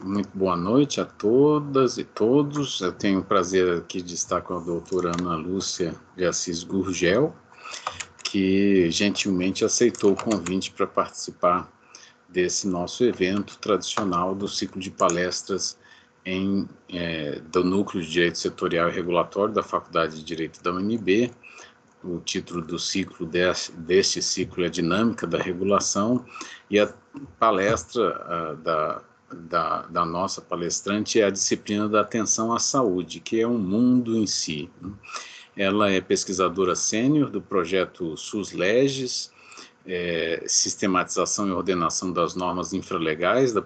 Muito boa noite a todas e todos. Eu tenho o prazer aqui de estar com a doutora Ana Lúcia de Assis Gurgel, que gentilmente aceitou o convite para participar desse nosso evento tradicional do ciclo de palestras em, é, do Núcleo de Direito Setorial e Regulatório da Faculdade de Direito da UNB. O título do ciclo deste, ciclo é Dinâmica da Regulação e a palestra da da, da nossa palestrante é a disciplina da atenção à saúde, que é um mundo em si. Né? Ela é pesquisadora sênior do projeto SUS Legis, é, Sistematização e Ordenação das Normas Infralegais da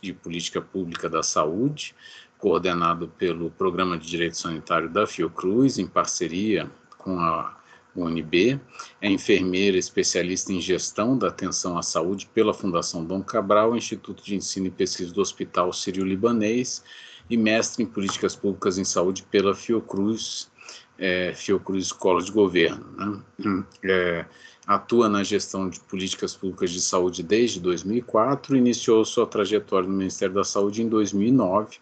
de Política Pública da Saúde, coordenado pelo Programa de Direito Sanitário da Fiocruz, em parceria com a UNB, é enfermeira especialista em gestão da atenção à saúde pela Fundação Dom Cabral, Instituto de Ensino e Pesquisa do Hospital Sírio-Libanês e mestre em políticas públicas em saúde pela Fiocruz, é, Fiocruz Escola de Governo. Né? É, atua na gestão de políticas públicas de saúde desde 2004, iniciou sua trajetória no Ministério da Saúde em 2009,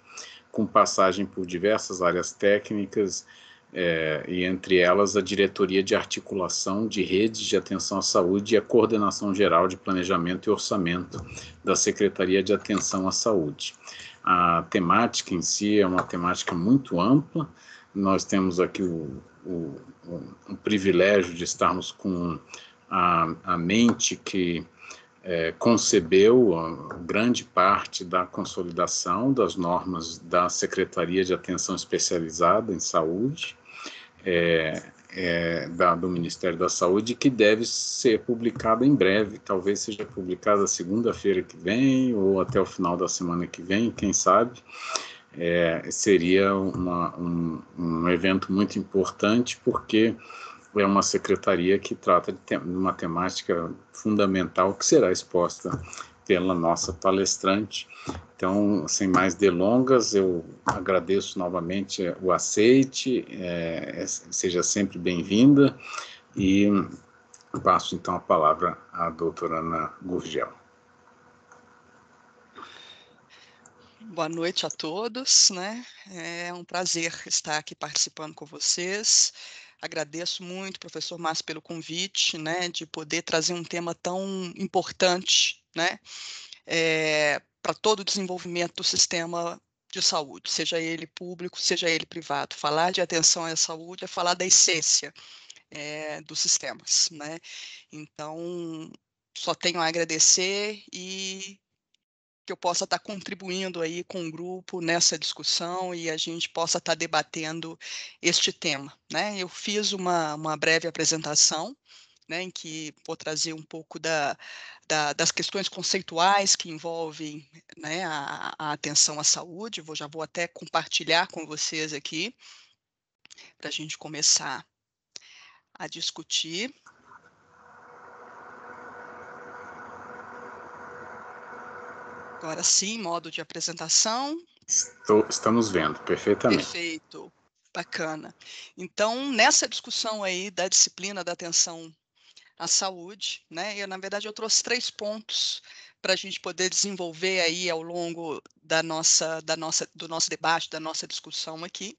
com passagem por diversas áreas técnicas, é, e entre elas a Diretoria de Articulação de Redes de Atenção à Saúde e a Coordenação Geral de Planejamento e Orçamento da Secretaria de Atenção à Saúde. A temática em si é uma temática muito ampla, nós temos aqui o, o, o, privilégio de estarmos com a, a mente que é, concebeu grande parte da consolidação das normas da Secretaria de Atenção Especializada em Saúde, é, é, da, do Ministério da Saúde que deve ser publicada em breve, talvez seja publicada segunda-feira que vem ou até o final da semana que vem, quem sabe. É, seria uma, um, um, evento muito importante porque é uma secretaria que trata de uma temática fundamental que será exposta pela nossa palestrante. Então, sem mais delongas, eu agradeço novamente o aceite, é, seja sempre bem-vinda e passo então a palavra à doutora Ana Gurgel. Boa noite a todos, né? É um prazer estar aqui participando com vocês. Agradeço muito, professor Márcio, pelo convite, né, de poder trazer um tema tão importante, né, é, para todo o desenvolvimento do sistema de saúde, seja ele público, seja ele privado. Falar de atenção à saúde é falar da essência é, dos sistemas, né? Então, só tenho a agradecer e que eu possa estar contribuindo aí com o grupo nessa discussão e a gente possa estar debatendo este tema. Né? Eu fiz uma, uma breve apresentação, né, em que vou trazer um pouco da, da, das questões conceituais que envolvem né, a, a, atenção à saúde, vou, já vou até compartilhar com vocês aqui, para a gente começar a discutir. Agora sim, modo de apresentação. Estou, estamos vendo perfeitamente. Perfeito, bacana. Então, nessa discussão aí da disciplina da atenção à saúde, né? Eu, na verdade, eu trouxe três pontos para a gente poder desenvolver aí ao longo da nossa, da nossa, do nosso debate, da nossa discussão aqui.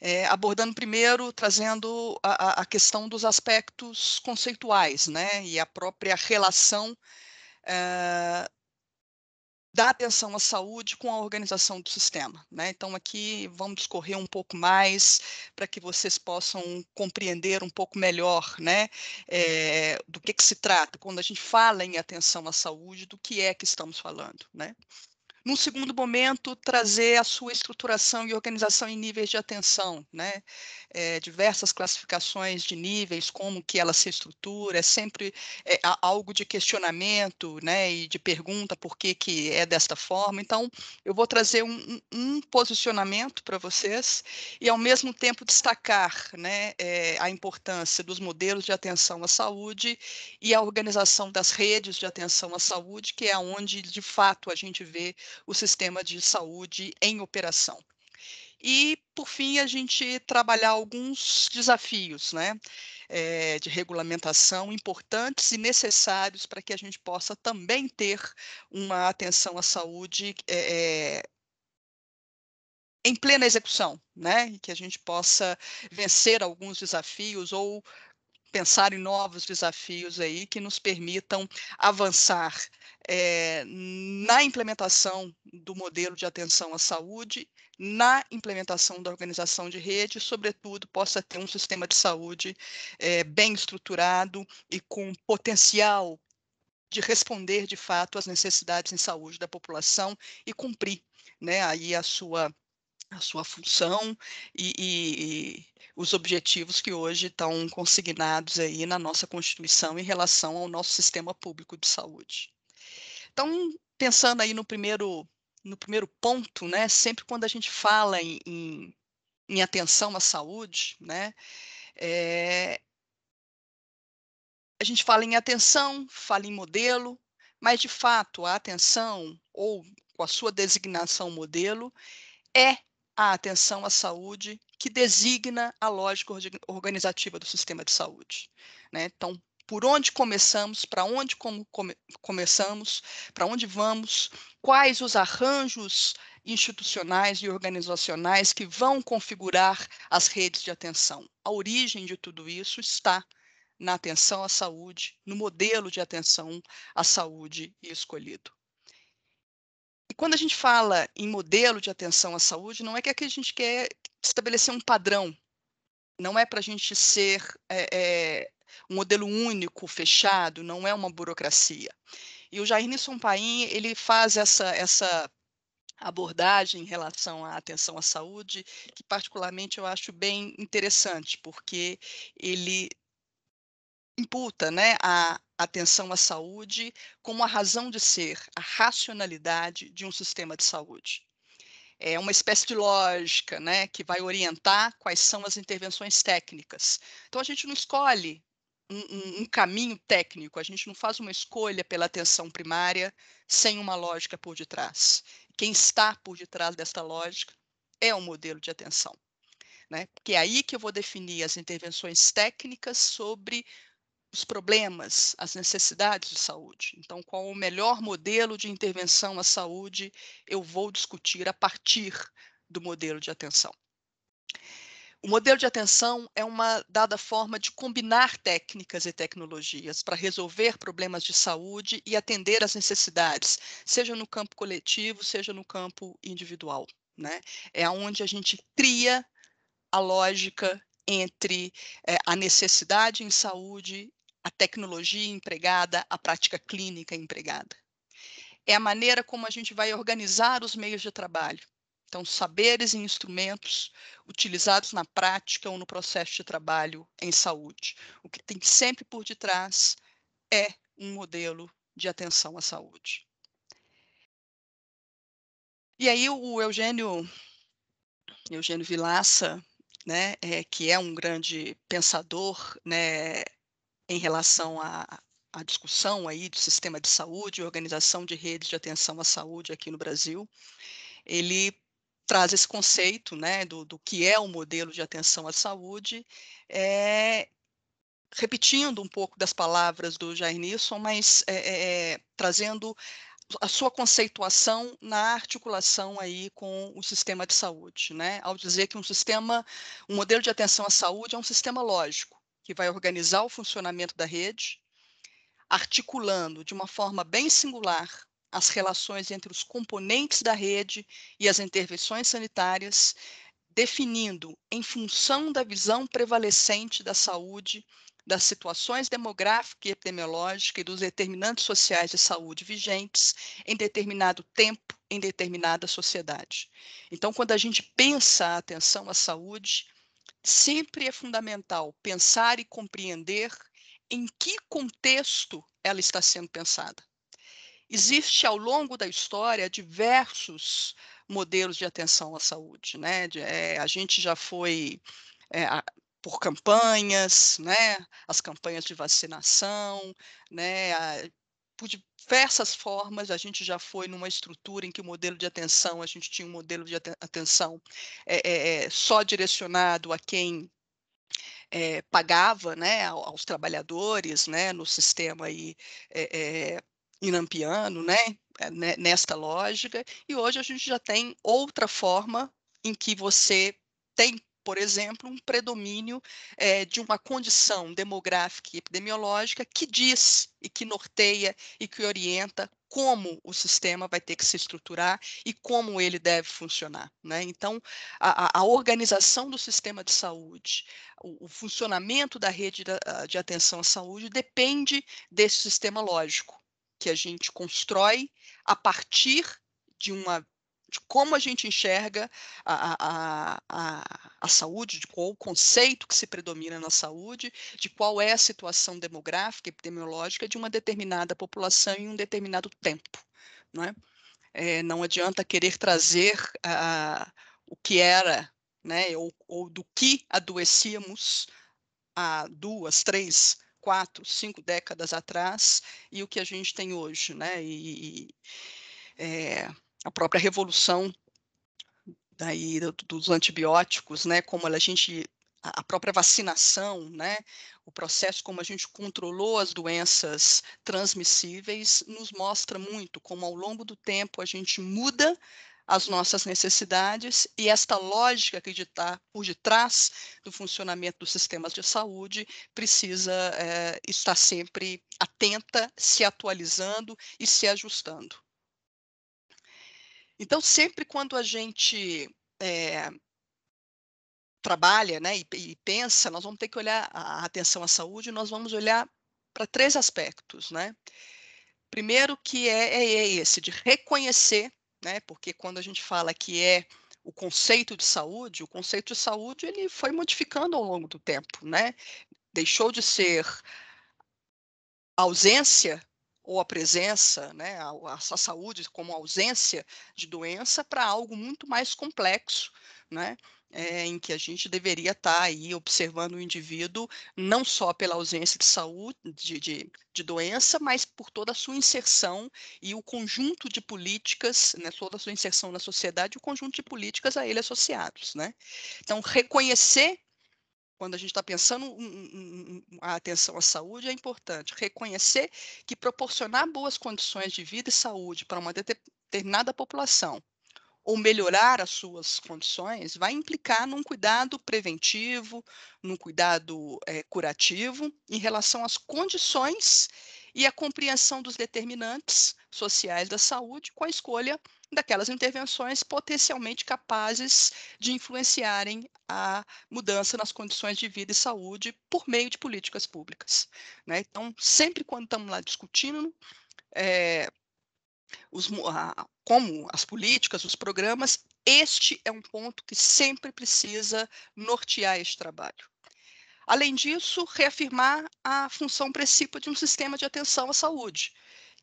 É, abordando primeiro, trazendo a, a, questão dos aspectos conceituais, né? E a própria relação uh, da atenção à saúde com a organização do sistema. Né? Então, aqui vamos discorrer um pouco mais para que vocês possam compreender um pouco melhor né, é, do que, que se trata quando a gente fala em atenção à saúde, do que é que estamos falando. Né? Num segundo momento, trazer a sua estruturação e organização em níveis de atenção, né? É, diversas classificações de níveis, como que ela se estrutura, é sempre é, algo de questionamento, né? E de pergunta por que, que é desta forma. Então, eu vou trazer um, um posicionamento para vocês e, ao mesmo tempo, destacar né, é, a importância dos modelos de atenção à saúde e a organização das redes de atenção à saúde, que é onde, de fato, a gente vê o sistema de saúde em operação. E, por fim, a gente trabalhar alguns desafios né, é, de regulamentação importantes e necessários para que a gente possa também ter uma atenção à saúde é, em plena execução, né? E que a gente possa vencer alguns desafios ou pensar em novos desafios aí que nos permitam avançar é, na implementação do modelo de atenção à saúde, na implementação da organização de rede, sobretudo, possa ter um sistema de saúde é, bem estruturado e com potencial de responder de fato às necessidades em saúde da população e cumprir né, aí a sua a sua função e, e, e, os objetivos que hoje estão consignados aí na nossa Constituição em relação ao nosso sistema público de saúde. Então, pensando aí no primeiro, no primeiro ponto, né, sempre quando a gente fala em, em, em atenção à saúde, né, é, a gente fala em atenção, fala em modelo, mas de fato a atenção, ou com a sua designação modelo, é a atenção à saúde que designa a lógica organizativa do sistema de saúde. Né? Então, por onde começamos, para onde come, come, começamos, para onde vamos, quais os arranjos institucionais e organizacionais que vão configurar as redes de atenção. A origem de tudo isso está na atenção à saúde, no modelo de atenção à saúde escolhido. Quando a gente fala em modelo de atenção à saúde, não é que, é que a gente quer estabelecer um padrão, não é para a gente ser é, um modelo único, fechado, não é uma burocracia. E o Jair Nisson Paim, ele faz essa, essa abordagem em relação à atenção à saúde, que particularmente eu acho bem interessante, porque ele imputa né, a atenção à saúde como a razão de ser, a racionalidade de um sistema de saúde. É uma espécie de lógica né, que vai orientar quais são as intervenções técnicas. Então, a gente não escolhe um, um, um, caminho técnico, a gente não faz uma escolha pela atenção primária sem uma lógica por detrás. Quem está por detrás desta lógica é o modelo de atenção. Né? Porque é aí que eu vou definir as intervenções técnicas sobre os problemas, as necessidades de saúde. Então, qual o melhor modelo de intervenção à saúde eu vou discutir a partir do modelo de atenção. O modelo de atenção é uma dada forma de combinar técnicas e tecnologias para resolver problemas de saúde e atender às necessidades, seja no campo coletivo, seja no campo individual. Né? É onde a gente cria a lógica entre é, a necessidade em saúde a tecnologia empregada, a prática clínica empregada. É a maneira como a gente vai organizar os meios de trabalho. Então, saberes e instrumentos utilizados na prática ou no processo de trabalho em saúde. O que tem sempre por detrás é um modelo de atenção à saúde. E aí o Eugênio, Eugênio Vilaça, né, é, que é um grande pensador né, em relação à, à discussão aí do sistema de saúde organização de redes de atenção à saúde aqui no Brasil. Ele traz esse conceito né, do, do que é o modelo de atenção à saúde, é, repetindo um pouco das palavras do Jair Nisson, mas é, é, trazendo a sua conceituação na articulação aí com o sistema de saúde, né? Ao dizer que um sistema, um modelo de atenção à saúde é um sistema lógico, que vai organizar o funcionamento da rede, articulando de uma forma bem singular as relações entre os componentes da rede e as intervenções sanitárias, definindo, em função da visão prevalecente da saúde, das situações demográficas e epidemiológicas e dos determinantes sociais de saúde vigentes em determinado tempo, em determinada sociedade. Então, quando a gente pensa a atenção à saúde, sempre é fundamental pensar e compreender em que contexto ela está sendo pensada. Existe ao longo da história diversos modelos de atenção à saúde, né? De, é, a gente já foi é, a, por campanhas, né? As campanhas de vacinação, né? A, por diversas formas, a gente já foi numa estrutura em que o modelo de atenção, a gente tinha um modelo de atenção é, é, só direcionado a quem é, pagava né, aos trabalhadores né, no sistema aí, inampiano, né, nesta lógica, e hoje a gente já tem outra forma em que você tem por exemplo, um predomínio é, de uma condição demográfica e epidemiológica que diz e que norteia e que orienta como o sistema vai ter que se estruturar e como ele deve funcionar. Né? Então, a, a, organização do sistema de saúde, o, o funcionamento da rede de, de atenção à saúde depende desse sistema lógico que a gente constrói a partir de uma de como a gente enxerga a, a, a, a, saúde, de qual o conceito que se predomina na saúde, de qual é a situação demográfica, epidemiológica de uma determinada população em um determinado tempo. Não, é? É, não adianta querer trazer o que era, né, ou, ou do que adoecíamos há duas, três, quatro, cinco décadas atrás e o que a gente tem hoje, né? E, é, a própria revolução daí dos antibióticos, né, como a gente a própria vacinação, né, o processo como a gente controlou as doenças transmissíveis nos mostra muito como ao longo do tempo a gente muda as nossas necessidades e esta lógica que está por detrás do funcionamento dos sistemas de saúde precisa é, estar sempre atenta, se atualizando e se ajustando. Então, sempre quando a gente é, trabalha né, e, e, pensa, nós vamos ter que olhar a atenção à saúde, nós vamos olhar para três aspectos. Né? Primeiro, que é, é esse, de reconhecer, né, porque quando a gente fala que é o conceito de saúde, o conceito de saúde ele foi modificando ao longo do tempo, né? Deixou de ser ausência ou a presença, né, a, a, saúde como ausência de doença para algo muito mais complexo, né, é, em que a gente deveria estar tá aí observando o indivíduo não só pela ausência de saúde, de, de, de, doença, mas por toda a sua inserção e o conjunto de políticas, né, toda a sua inserção na sociedade, o conjunto de políticas a ele associados, né. Então, reconhecer quando a gente está pensando a atenção à saúde, é importante reconhecer que proporcionar boas condições de vida e saúde para uma determinada população ou melhorar as suas condições vai implicar num cuidado preventivo, num cuidado é, curativo em relação às condições e à compreensão dos determinantes sociais da saúde com a escolha daquelas intervenções potencialmente capazes de influenciarem a mudança nas condições de vida e saúde por meio de políticas públicas. Né? Então, sempre quando estamos lá discutindo é, os, a, como as políticas, os programas, este é um ponto que sempre precisa nortear este trabalho. Além disso, reafirmar a função principal de um sistema de atenção à saúde,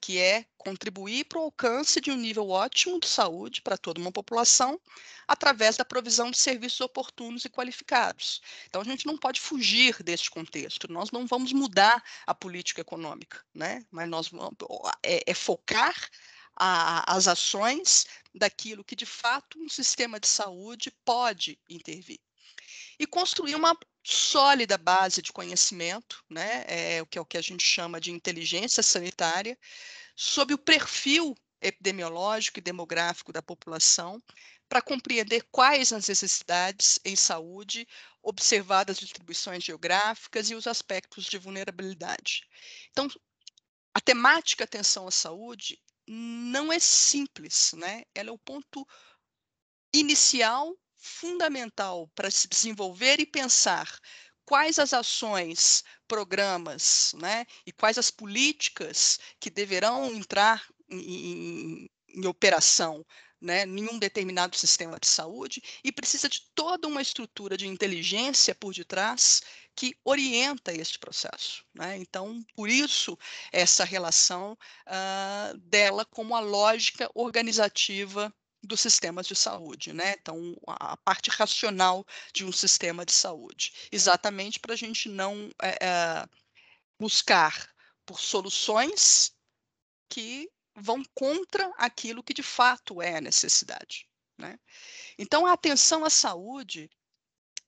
que é contribuir para o alcance de um nível ótimo de saúde para toda uma população, através da provisão de serviços oportunos e qualificados. Então, a gente não pode fugir deste contexto, nós não vamos mudar a política econômica, né? mas nós vamos, é, é focar a, as ações daquilo que, de fato, um sistema de saúde pode intervir. E construir uma sólida base de conhecimento, né, é, o que é o que a gente chama de inteligência sanitária, sobre o perfil epidemiológico e demográfico da população, para compreender quais as necessidades em saúde, observadas as distribuições geográficas e os aspectos de vulnerabilidade. Então, a temática atenção à saúde não é simples, né? Ela é o ponto inicial fundamental para se desenvolver e pensar quais as ações, programas, né, e quais as políticas que deverão entrar em, em, em operação né, em um determinado sistema de saúde e precisa de toda uma estrutura de inteligência por detrás que orienta este processo. Né? Então, por isso, essa relação uh, dela como a lógica organizativa dos sistemas de saúde, né? Então, a parte racional de um sistema de saúde, exatamente para a gente não é, é, buscar por soluções que vão contra aquilo que de fato é a necessidade, né? Então, a atenção à saúde,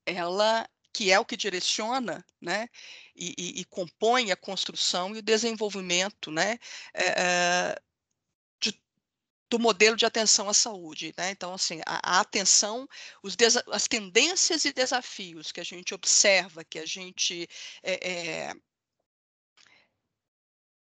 ela que é o que direciona, né, e, e, e compõe a construção e o desenvolvimento, né, é, do modelo de atenção à saúde. Né? Então, assim, a, a atenção, as tendências e desafios que a gente observa, que a gente é, é,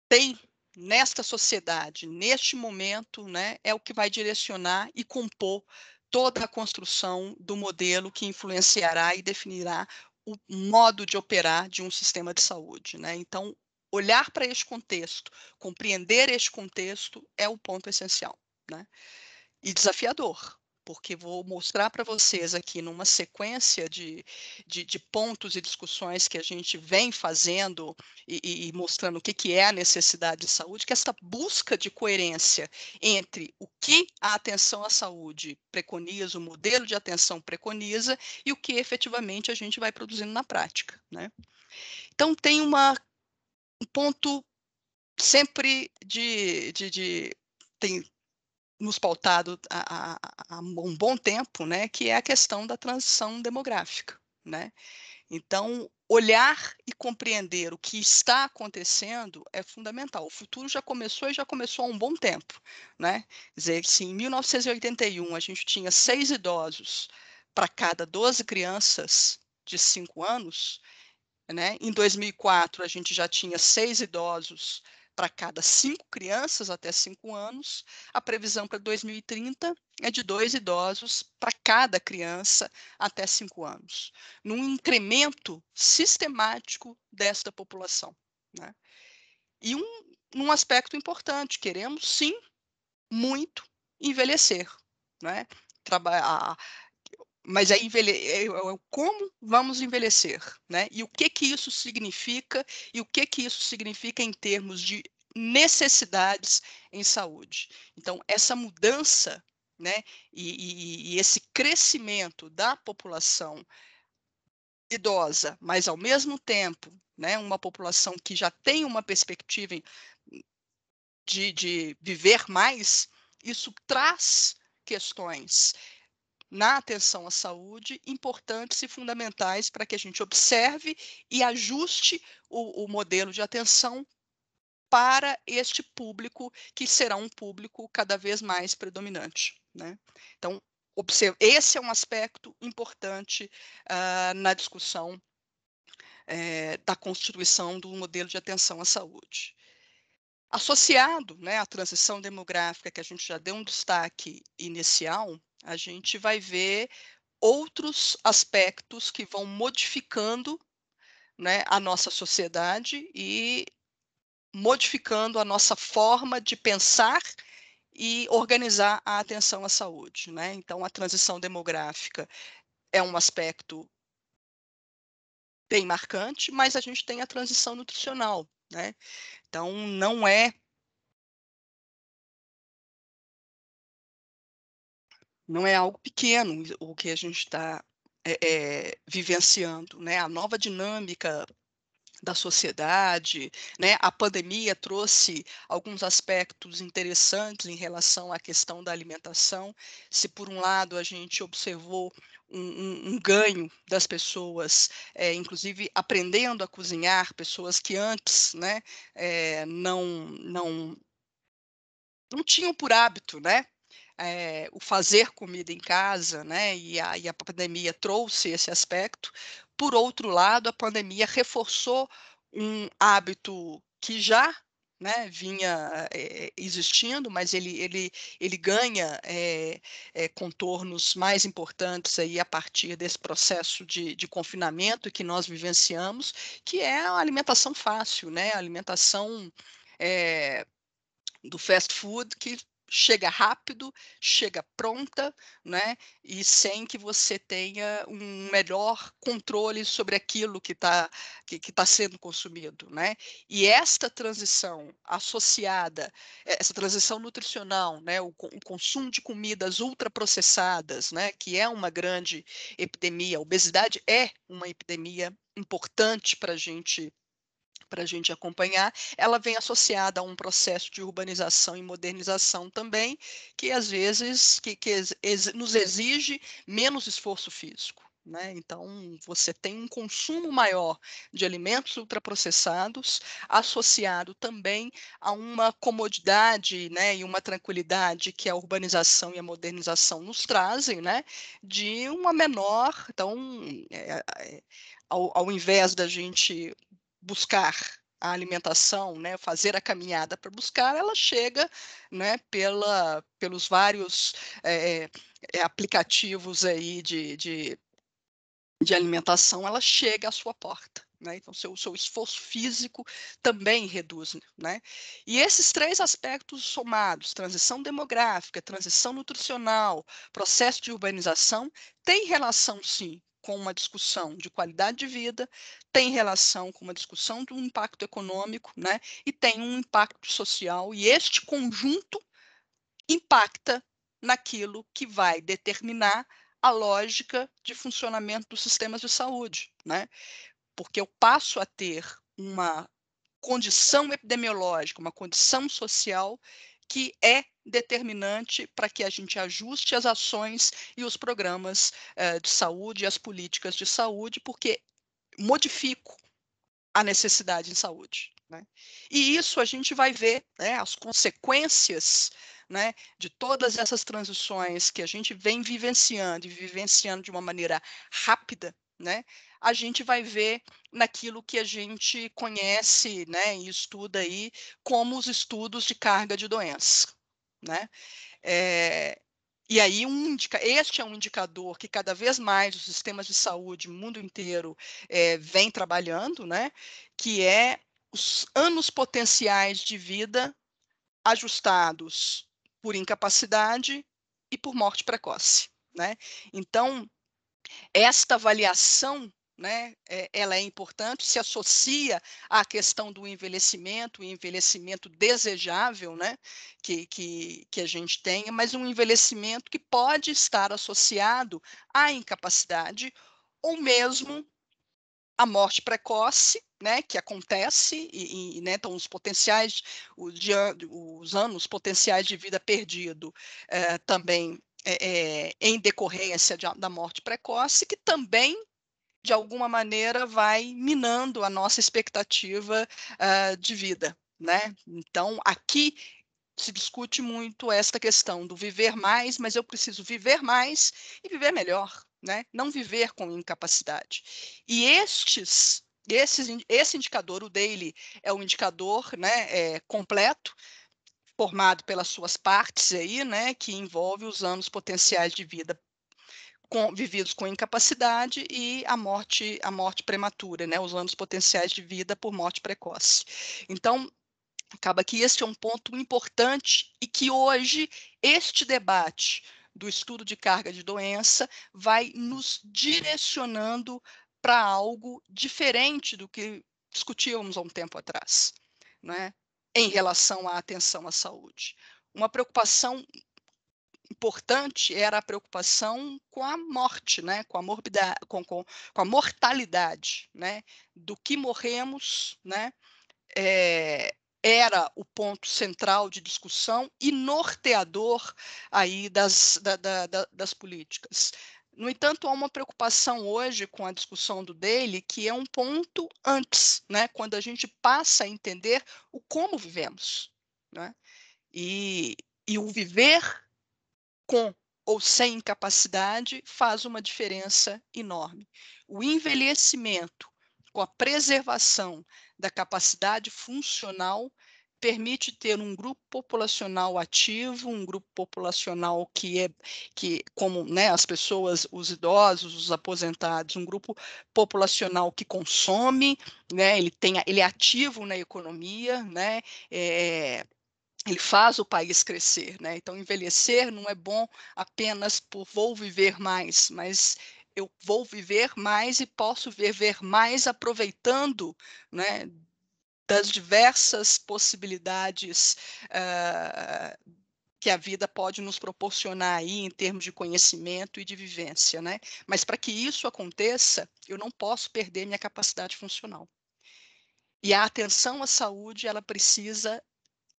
tem nesta sociedade, neste momento, né, é o que vai direcionar e compor toda a construção do modelo que influenciará e definirá o modo de operar de um sistema de saúde. Né? Então, olhar para este contexto, compreender este contexto é o ponto essencial. Né? E desafiador, porque vou mostrar para vocês aqui numa sequência de, de, de, pontos e discussões que a gente vem fazendo e, e, mostrando o que, que é a necessidade de saúde, que essa busca de coerência entre o que a atenção à saúde preconiza, o modelo de atenção preconiza e o que efetivamente a gente vai produzindo na prática. Né? Então, tem uma, um ponto sempre de, de, de tem nos pautado há, há, um bom tempo, né, que é a questão da transição demográfica, né? Então, olhar e compreender o que está acontecendo é fundamental. O futuro já começou e já começou há um bom tempo, né? Quer dizer, se em 1981 a gente tinha seis idosos para cada 12 crianças de 5 anos, né? Em 2004 a gente já tinha seis idosos para cada cinco crianças até cinco anos. A previsão para 2030 é de dois idosos para cada criança até cinco anos, num incremento sistemático desta população. Né? E um, um aspecto importante, queremos sim muito envelhecer. Né? Trabalhar, mas é, envelhe... É, é, é como vamos envelhecer, né? E o que que isso significa e o que que isso significa em termos de necessidades em saúde. Então, essa mudança, né? E, e, e esse crescimento da população idosa, mas ao mesmo tempo, né? Uma população que já tem uma perspectiva de, de viver mais, isso traz questões na atenção à saúde importantes e fundamentais para que a gente observe e ajuste o, o modelo de atenção para este público que será um público cada vez mais predominante. Né? Então, observe, esse é um aspecto importante uh, na discussão é, da constituição do modelo de atenção à saúde. Associado né, à transição demográfica, que a gente já deu um destaque inicial, a gente vai ver outros aspectos que vão modificando né, a nossa sociedade e modificando a nossa forma de pensar e organizar a atenção à saúde. Né? Então, a transição demográfica é um aspecto bem marcante, mas a gente tem a transição nutricional. Né? Então, não é não é algo pequeno o que a gente está é, é, vivenciando, né? A nova dinâmica da sociedade, né? A pandemia trouxe alguns aspectos interessantes em relação à questão da alimentação. Se por um lado a gente observou um, um, um ganho das pessoas, é, inclusive aprendendo a cozinhar, pessoas que antes, né, é, não não não tinham por hábito, né, é, o fazer comida em casa, né? E a, e a pandemia trouxe esse aspecto. Por outro lado, a pandemia reforçou um hábito que já né, vinha é, existindo, mas ele, ele, ele ganha é, é, contornos mais importantes aí a partir desse processo de, de confinamento que nós vivenciamos, que é a alimentação fácil, né, a alimentação do fast food que chega rápido, chega pronta, né? E sem que você tenha um melhor controle sobre aquilo que está que, que tá sendo consumido, né? E esta transição associada, eh, essa transição nutricional, né? O, o consumo de comidas ultraprocessadas, né? Que é uma grande epidemia. A obesidade é uma epidemia importante para a gente para a gente acompanhar, ela vem associada a um processo de urbanização e modernização também, que às vezes que, que ex, nos exige menos esforço físico. Né? Então, você tem um consumo maior de alimentos ultraprocessados, associado também a uma comodidade né, e uma tranquilidade que a urbanização e a modernização nos trazem, né, de uma menor. Então, é, é, ao, ao invés da gente buscar a alimentação, né, fazer a caminhada para buscar, ela chega né, pela, pelos vários é, aplicativos aí de, de, de, alimentação, ela chega à sua porta. Né? Então, seu, seu esforço físico também reduz. Né? E esses três aspectos somados, transição demográfica, transição nutricional, processo de urbanização, têm relação, sim, com uma discussão de qualidade de vida, tem relação com uma discussão do impacto econômico, né? E tem um impacto social, e este conjunto impacta naquilo que vai determinar a lógica de funcionamento dos sistemas de saúde, né? Porque eu passo a ter uma condição epidemiológica, uma condição social que é determinante para que a gente ajuste as ações e os programas eh, de saúde as políticas de saúde, porque modifico a necessidade em saúde. Né? E isso a gente vai ver né, as consequências né, de todas essas transições que a gente vem vivenciando e vivenciando de uma maneira rápida, né, a gente vai ver naquilo que a gente conhece né, e estuda aí como os estudos de carga de doença. Né? É, e aí, um este é um indicador que cada vez mais os sistemas de saúde mundo inteiro é, vem trabalhando, né? que é os anos potenciais de vida ajustados por incapacidade e por morte precoce. Né? Então, esta avaliação né, é, ela é importante, se associa à questão do envelhecimento, envelhecimento desejável, né, que, que, que a gente tenha, mas um envelhecimento que pode estar associado à incapacidade ou mesmo à morte precoce, né, que acontece, e, e né, então os potenciais, os, os, anos potenciais de vida perdido eh, também é, em decorrência de, da morte precoce, que também de alguma maneira vai minando a nossa expectativa uh, de vida, né? Então aqui se discute muito esta questão do viver mais, mas eu preciso viver mais e viver melhor, né? Não viver com incapacidade. E estes esses, esse indicador, o daily, é um indicador né, é, completo, formado pelas suas partes aí, né, que envolve os anos potenciais de vida com, vividos com incapacidade e a morte, a morte prematura, né, os anos potenciais de vida por morte precoce. Então, acaba que este é um ponto importante e que hoje este debate do estudo de carga de doença vai nos direcionando para algo diferente do que discutíamos há um tempo atrás, né, em relação à atenção à saúde. Uma preocupação importante era a preocupação com a morte, né? com, a morbidade, com, com, com a mortalidade, né? do que morremos, né? É, era o ponto central de discussão e norteador aí das, da, da, da, das políticas. No entanto, há uma preocupação hoje com a discussão do daily, que é um ponto antes, né? quando a gente passa a entender o como vivemos. Né? E, e o viver com ou sem incapacidade faz uma diferença enorme. O envelhecimento com a preservação da capacidade funcional permite ter um grupo populacional ativo, um grupo populacional que é que como né, as pessoas, os idosos, os aposentados, um grupo populacional que consome, né, ele tem ele é ativo na economia, né, é, ele faz o país crescer, né? Então, envelhecer não é bom apenas por vou viver mais, mas eu vou viver mais e posso viver mais aproveitando, né, das diversas possibilidades uh, que a vida pode nos proporcionar aí em termos de conhecimento e de vivência, né? Mas para que isso aconteça, eu não posso perder minha capacidade funcional. E a atenção à saúde, ela precisa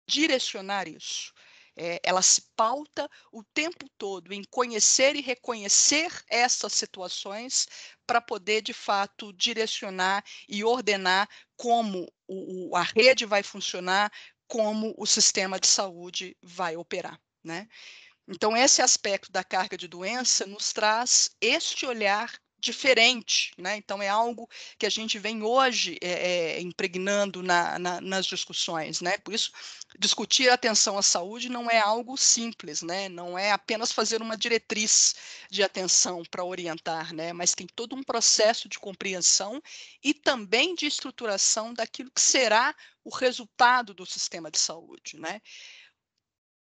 direcionar isso. É, ela se pauta o tempo todo em conhecer e reconhecer essas situações para poder, de fato, direcionar e ordenar como o, a rede vai funcionar, como o sistema de saúde vai operar. Né? Então, esse aspecto da carga de doença nos traz este olhar diferente, né? Então é algo que a gente vem hoje é, é, impregnando na, na, nas discussões, né? Por isso discutir atenção à saúde não é algo simples, né? Não é apenas fazer uma diretriz de atenção para orientar, né? Mas tem todo um processo de compreensão e também de estruturação daquilo que será o resultado do sistema de saúde, né?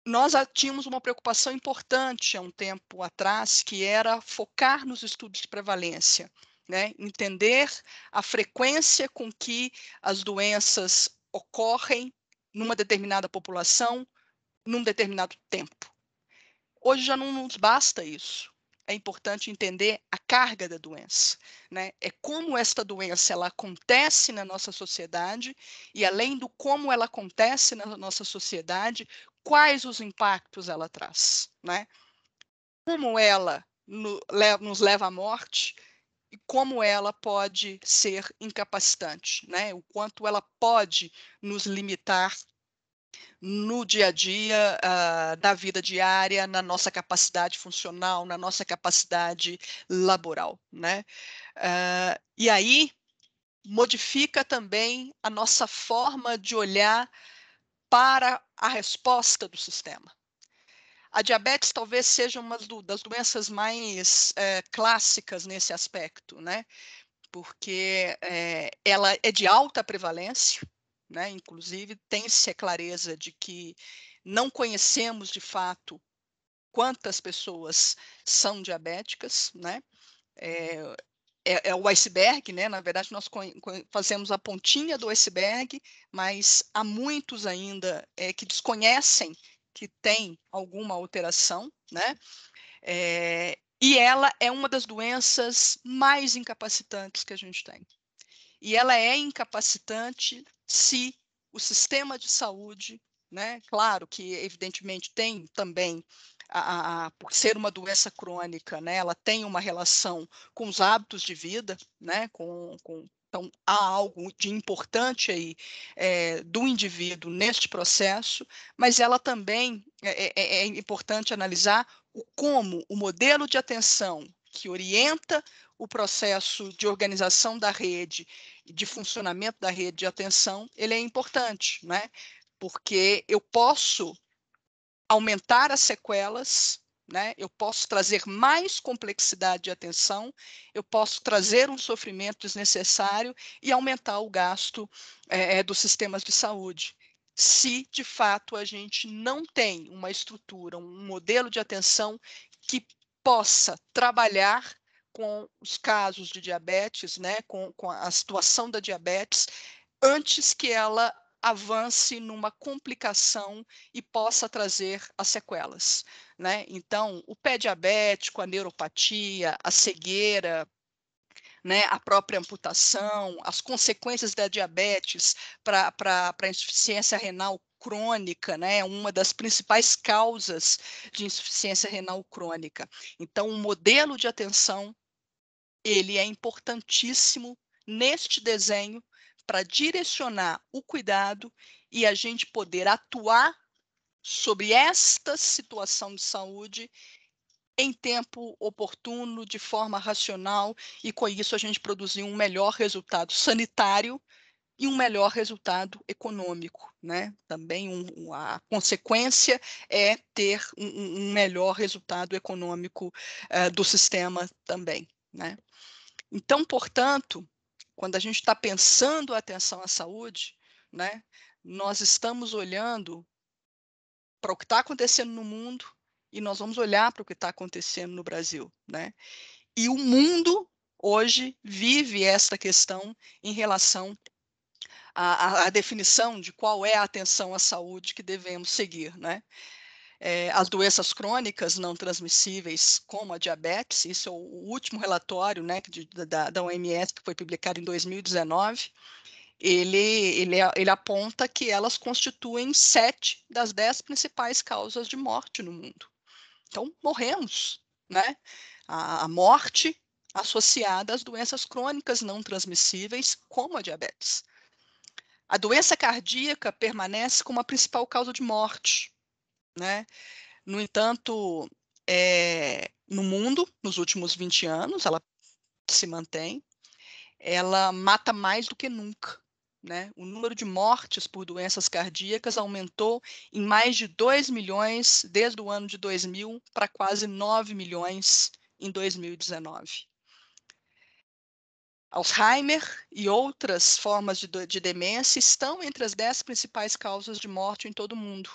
Nós tínhamos uma preocupação importante há um tempo atrás, que era focar nos estudos de prevalência, né? entender a frequência com que as doenças ocorrem numa determinada população, num determinado tempo. Hoje já não nos basta isso é importante entender a carga da doença, né? É como esta doença ela acontece na nossa sociedade e além do como ela acontece na nossa sociedade, quais os impactos ela traz, né? Como ela no, nos leva à morte e como ela pode ser incapacitante, né? O quanto ela pode nos limitar no dia a dia uh, da vida diária, na nossa capacidade funcional, na nossa capacidade laboral, né? Uh, e aí modifica também a nossa forma de olhar para a resposta do sistema. A diabetes talvez seja uma das doenças mais é, clássicas nesse aspecto, né? Porque é, ela é de alta prevalência, né? Inclusive, tem-se a clareza de que não conhecemos de fato quantas pessoas são diabéticas, né? É, é, é, o iceberg, né? Na verdade, nós fazemos a pontinha do iceberg, mas há muitos ainda é, que desconhecem que tem alguma alteração, né? É, e ela é uma das doenças mais incapacitantes que a gente tem. E ela é incapacitante se o sistema de saúde, né, claro que evidentemente tem também a, a, por ser uma doença crônica, né, ela tem uma relação com os hábitos de vida, né, com, com então, há algo de importante aí é, do indivíduo neste processo, mas ela também é, é, é, é importante analisar o como o modelo de atenção que orienta o processo de organização da rede de funcionamento da rede de atenção, ele é importante, né? Porque eu posso aumentar as sequelas, né? Eu posso trazer mais complexidade de atenção, eu posso trazer um sofrimento desnecessário e aumentar o gasto é, dos sistemas de saúde. Se de fato a gente não tem uma estrutura, um modelo de atenção que possa trabalhar com os casos de diabetes, né, com, com a situação da diabetes, antes que ela avance numa complicação e possa trazer as sequelas, né? Então, o pé diabético, a neuropatia, a cegueira, né, a própria amputação, as consequências da diabetes para a insuficiência renal crônica, né, é uma das principais causas de insuficiência renal crônica. Então, o um modelo de atenção ele é importantíssimo neste desenho para direcionar o cuidado e a gente poder atuar sobre esta situação de saúde em tempo oportuno, de forma racional, e com isso a gente produzir um melhor resultado sanitário e um melhor resultado econômico, né? Também um, a consequência é ter um, um melhor resultado econômico uh, do sistema também, né? Então, portanto, quando a gente está pensando a atenção à saúde, né, nós estamos olhando para o que está acontecendo no mundo e nós vamos olhar para o que está acontecendo no Brasil, né? E o mundo hoje vive esta questão em relação à, à definição de qual é a atenção à saúde que devemos seguir, né? É, as doenças crônicas não transmissíveis, como a diabetes, isso é o último relatório né, de, da, da OMS que foi publicado em 2019, ele, ele, ele aponta que elas constituem sete das dez principais causas de morte no mundo. Então, morremos, né? A, a morte associada às doenças crônicas não transmissíveis, como a diabetes. A doença cardíaca permanece como a principal causa de morte, né? No entanto, é, no mundo, nos últimos 20 anos, ela se mantém, ela mata mais do que nunca. Né? O número de mortes por doenças cardíacas aumentou em mais de 2 milhões desde o ano de 2000 para quase 9 milhões em 2019. Alzheimer e outras formas de, de demência estão entre as 10 principais causas de morte em todo o mundo,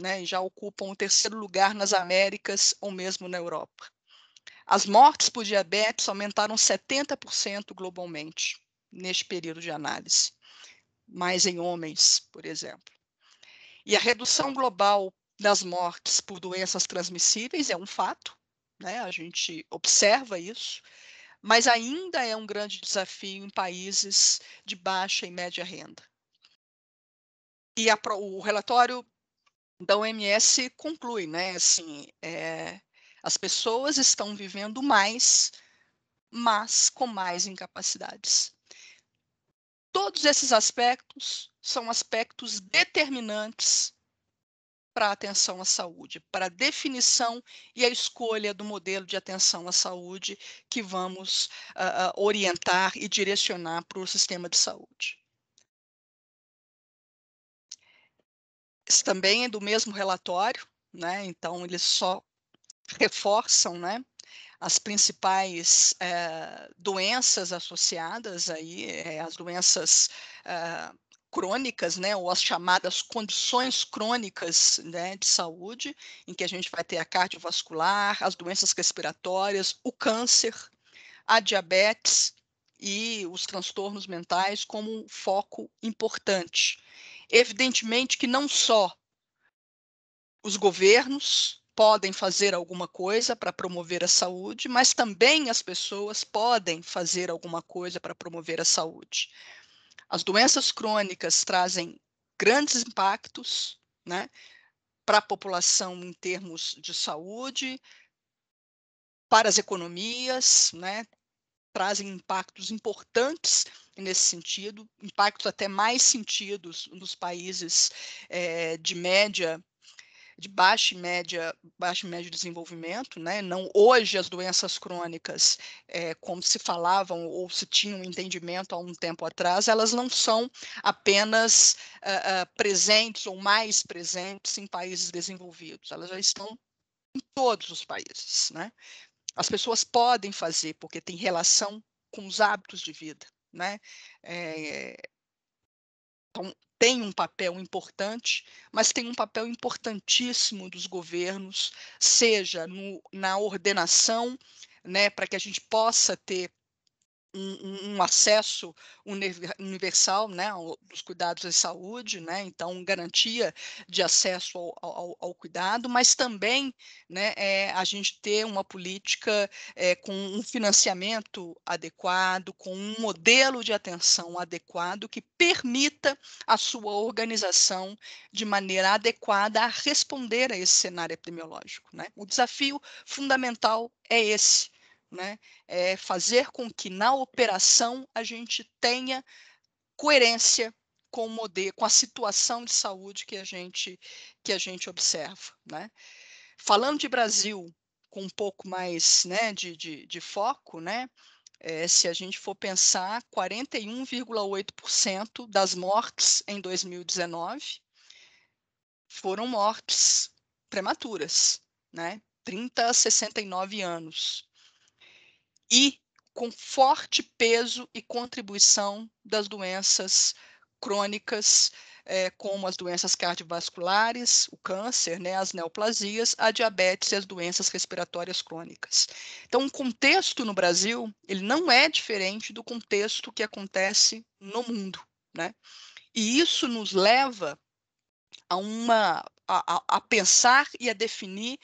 né? E já ocupam o terceiro lugar nas Américas ou mesmo na Europa. As mortes por diabetes aumentaram 70% globalmente neste período de análise mais em homens, por exemplo. E a redução global das mortes por doenças transmissíveis é um fato, né? a gente observa isso, mas ainda é um grande desafio em países de baixa e média renda. E a, o relatório da OMS conclui, né? Assim, é, as pessoas estão vivendo mais, mas com mais incapacidades. Todos esses aspectos são aspectos determinantes para a atenção à saúde, para a definição e a escolha do modelo de atenção à saúde que vamos uh, orientar e direcionar para o sistema de saúde. Também é do mesmo relatório, né? então eles só reforçam né, as principais é, doenças associadas aí, é, as doenças é, crônicas, né, ou as chamadas condições crônicas né, de saúde, em que a gente vai ter a cardiovascular, as doenças respiratórias, o câncer, a diabetes e os transtornos mentais como um foco importante. Evidentemente que não só os governos, podem fazer alguma coisa para promover a saúde, mas também as pessoas podem fazer alguma coisa para promover a saúde. As doenças crônicas trazem grandes impactos né, para a população em termos de saúde, para as economias, né, trazem impactos importantes nesse sentido, impactos até mais sentidos nos países é, de média de baixo e média, baixo e médio desenvolvimento, né? Não hoje as doenças crônicas, é, como se falavam ou se tinha um entendimento há um tempo atrás, elas não são apenas uh, uh, presentes ou mais presentes em países desenvolvidos, elas já estão em todos os países, né? As pessoas podem fazer porque tem relação com os hábitos de vida, né? É, então, tem um papel importante, mas tem um papel importantíssimo dos governos, seja no, na ordenação, né, para que a gente possa ter um, um, acesso universal né, dos cuidados de saúde, né, então garantia de acesso ao, ao, ao cuidado, mas também né, é, a gente ter uma política é, com um financiamento adequado, com um modelo de atenção adequado que permita a sua organização de maneira adequada a responder a esse cenário epidemiológico. Né? O desafio fundamental é esse né? É fazer com que na operação a gente tenha coerência com o modelo, com a situação de saúde que a gente que a gente observa, né? Falando de Brasil com um pouco mais, né, de, de, de foco, né? É, se a gente for pensar, 41,8% das mortes em 2019 foram mortes prematuras, né? 30 a 69 anos e com forte peso e contribuição das doenças crônicas, é, como as doenças cardiovasculares, o câncer, né, as neoplasias, a diabetes e as doenças respiratórias crônicas. Então, o contexto no Brasil, ele não é diferente do contexto que acontece no mundo, né? E isso nos leva a uma a, a pensar e a definir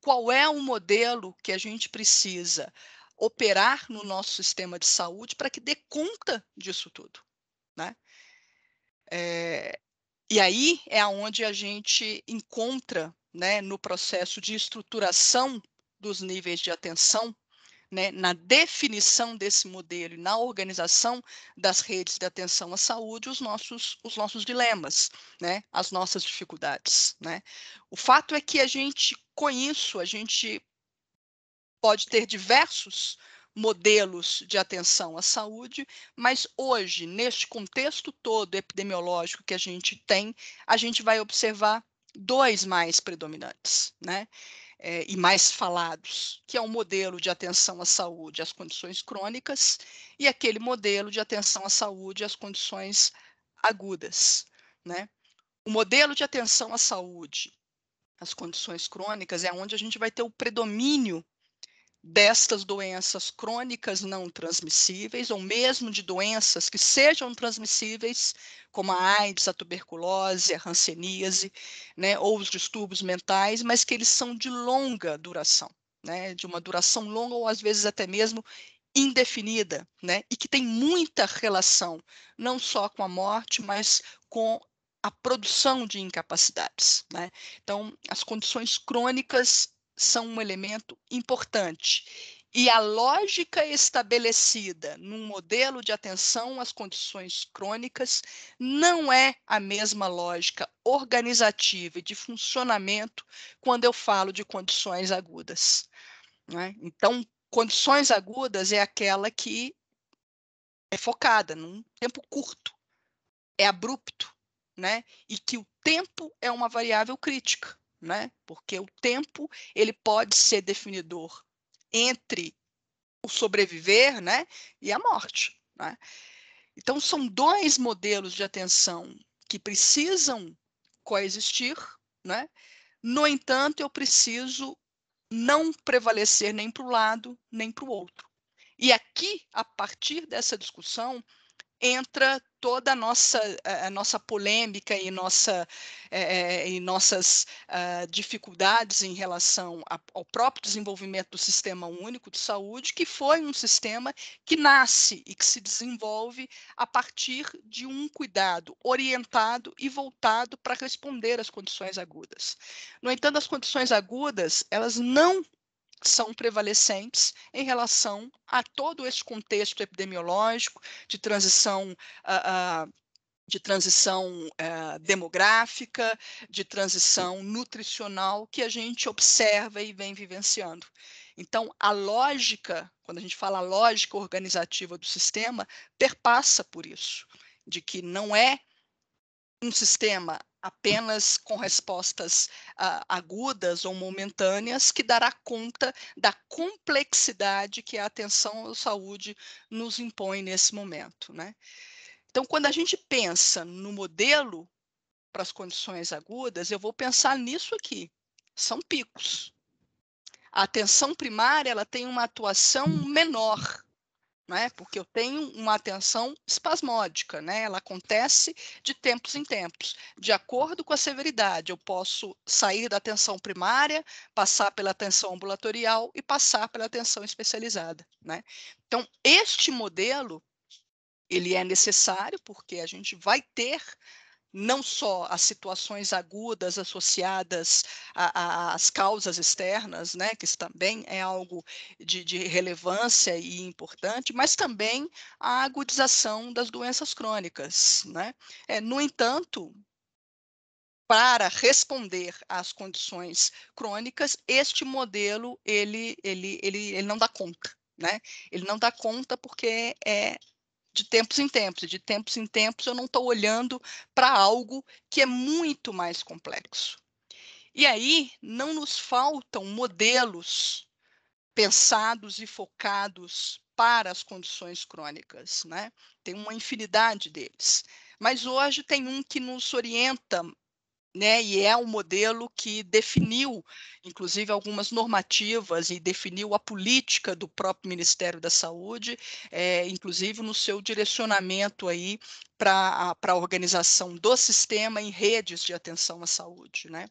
qual é o modelo que a gente precisa operar no nosso sistema de saúde para que dê conta disso tudo. né? É, e aí é aonde a gente encontra, né, no processo de estruturação dos níveis de atenção, né, na definição desse modelo e na organização das redes de atenção à saúde, os nossos, os nossos dilemas, né, as nossas dificuldades. Né. O fato é que a gente, com isso, a gente pode ter diversos modelos de atenção à saúde, mas hoje, neste contexto todo epidemiológico que a gente tem, a gente vai observar dois mais predominantes, né? É, e mais falados, que é o modelo de atenção à saúde às condições crônicas e aquele modelo de atenção à saúde às condições agudas, né? O modelo de atenção à saúde às condições crônicas é onde a gente vai ter o predomínio destas doenças crônicas não transmissíveis, ou mesmo de doenças que sejam transmissíveis, como a AIDS, a tuberculose, a hanseníase, né, ou os distúrbios mentais, mas que eles são de longa duração, né, de uma duração longa ou às vezes até mesmo indefinida, né, e que tem muita relação não só com a morte, mas com a produção de incapacidades. Né? Então, as condições crônicas são um elemento importante. E a lógica estabelecida num modelo de atenção às condições crônicas não é a mesma lógica organizativa e de funcionamento quando eu falo de condições agudas. Né? Então, condições agudas é aquela que é focada num tempo curto, é abrupto, né? e que o tempo é uma variável crítica né? Porque o tempo ele pode ser definidor entre o sobreviver, né, e a morte, né? Então são dois modelos de atenção que precisam coexistir, né? No entanto, eu preciso não prevalecer nem para o lado nem para o outro. E aqui, a partir dessa discussão, entra toda a nossa, a nossa polêmica e, nossa, é, e nossas uh, dificuldades em relação a, ao próprio desenvolvimento do Sistema Único de Saúde, que foi um sistema que nasce e que se desenvolve a partir de um cuidado orientado e voltado para responder às condições agudas. No entanto, as condições agudas, elas não são prevalecentes em relação a todo esse contexto epidemiológico de transição uh, uh, de transição uh, demográfica, de transição nutricional que a gente observa e vem vivenciando. Então, a lógica, quando a gente fala a lógica organizativa do sistema, perpassa por isso, de que não é um sistema apenas com respostas uh, agudas ou momentâneas que dará conta da complexidade que a atenção à saúde nos impõe nesse momento, né? Então, quando a gente pensa no modelo para as condições agudas, eu vou pensar nisso aqui. São picos. A atenção primária ela tem uma atuação menor né? Porque eu tenho uma atenção espasmódica, né? Ela acontece de tempos em tempos. De acordo com a severidade, eu posso sair da atenção primária, passar pela atenção ambulatorial e passar pela atenção especializada, né? Então, este modelo ele é necessário porque a gente vai ter não só as situações agudas associadas às causas externas, né, que também é algo de, de, relevância e importante, mas também a agudização das doenças crônicas. Né? É, no entanto, para responder às condições crônicas, este modelo ele, ele, ele, ele não dá conta. Né? Ele não dá conta porque é de tempos em tempos. De tempos em tempos eu não estou olhando para algo que é muito mais complexo. E aí não nos faltam modelos pensados e focados para as condições crônicas, né? Tem uma infinidade deles. Mas hoje tem um que nos orienta né, e é um modelo que definiu, inclusive, algumas normativas e definiu a política do próprio Ministério da Saúde, é, inclusive no seu direcionamento aí para a organização do sistema em redes de atenção à saúde, né?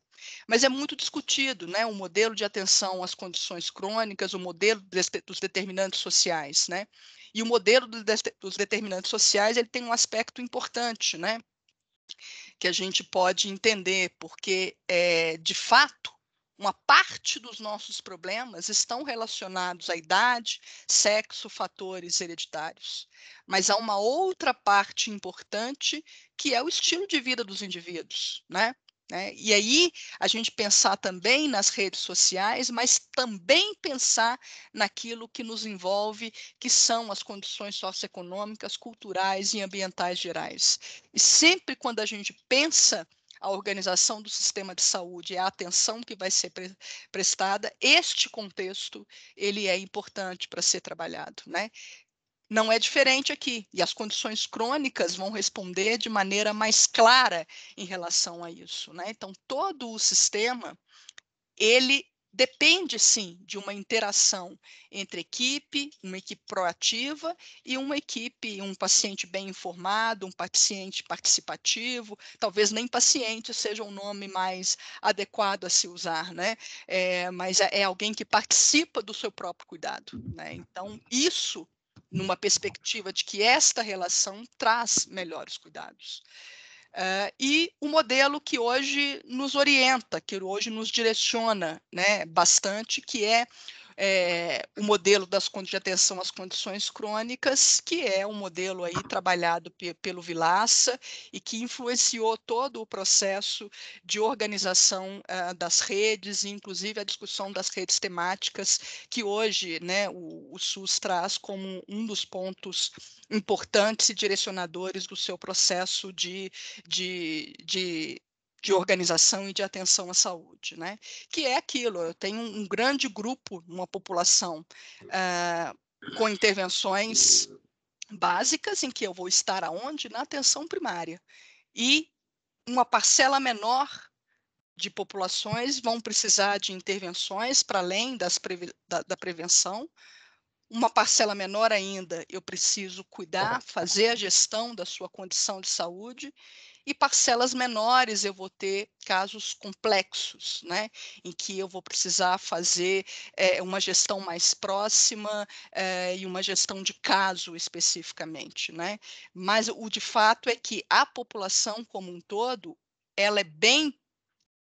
Mas é muito discutido, né, o modelo de atenção às condições crônicas, o modelo dos determinantes sociais, né? E o modelo dos determinantes sociais ele tem um aspecto importante, né? Que a gente pode entender, porque, é, de fato, uma parte dos nossos problemas estão relacionados à idade, sexo, fatores hereditários. Mas há uma outra parte importante que é o estilo de vida dos indivíduos, né? Né? E aí a gente pensar também nas redes sociais, mas também pensar naquilo que nos envolve, que são as condições socioeconômicas, culturais e ambientais gerais. E sempre quando a gente pensa a organização do sistema de saúde, a atenção que vai ser pre prestada, este contexto ele é importante para ser trabalhado, né? Não é diferente aqui. E as condições crônicas vão responder de maneira mais clara em relação a isso. Né? Então, todo o sistema, ele depende, sim, de uma interação entre equipe, uma equipe proativa e uma equipe, um paciente bem informado, um paciente participativo, talvez nem paciente seja o nome mais adequado a se usar, né? É, mas é, é alguém que participa do seu próprio cuidado, né? Então, isso numa perspectiva de que esta relação traz melhores cuidados. Uh, e o modelo que hoje nos orienta, que hoje nos direciona né, bastante, que é é, o modelo das, de atenção às condições crônicas, que é um modelo aí trabalhado pelo Vilaça e que influenciou todo o processo de organização uh, das redes, inclusive a discussão das redes temáticas, que hoje né, o, o SUS traz como um dos pontos importantes e direcionadores do seu processo de, de, de de organização e de atenção à saúde, né? Que é aquilo, eu tenho um grande grupo, uma população uh, com intervenções básicas em que eu vou estar aonde? Na atenção primária. E uma parcela menor de populações vão precisar de intervenções para além das da, da prevenção, uma parcela menor ainda, eu preciso cuidar, fazer a gestão da sua condição de saúde, e parcelas menores eu vou ter casos complexos, né, em que eu vou precisar fazer é, uma gestão mais próxima é, e uma gestão de caso especificamente, né. Mas o de fato é que a população como um todo, ela é bem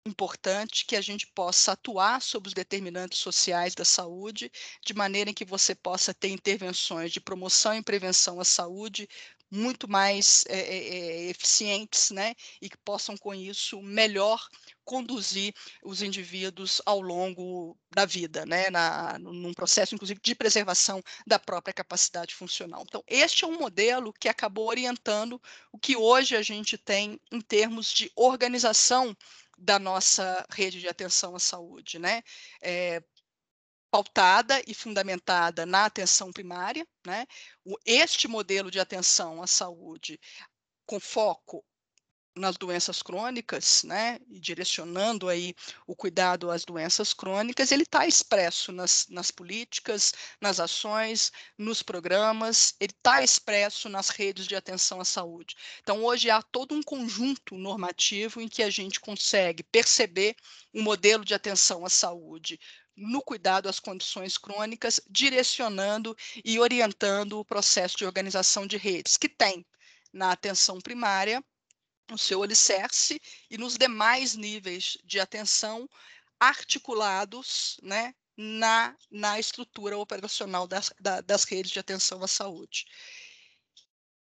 importante que a gente possa atuar sobre os determinantes sociais da saúde, de maneira em que você possa ter intervenções de promoção e prevenção à saúde muito mais é, é, eficientes, né, e que possam com isso melhor conduzir os indivíduos ao longo da vida, né, na, num processo inclusive de preservação da própria capacidade funcional. Então, este é um modelo que acabou orientando o que hoje a gente tem em termos de organização da nossa rede de atenção à saúde, né? É, pautada e fundamentada na atenção primária, né? Este modelo de atenção à saúde com foco nas doenças crônicas, né, e direcionando aí o cuidado às doenças crônicas, ele está expresso nas, nas políticas, nas ações, nos programas, ele está expresso nas redes de atenção à saúde. Então, hoje há todo um conjunto normativo em que a gente consegue perceber um modelo de atenção à saúde no cuidado às condições crônicas, direcionando e orientando o processo de organização de redes, que tem na atenção primária o seu alicerce e nos demais níveis de atenção articulados né, na, na estrutura operacional das, da, das redes de atenção à saúde,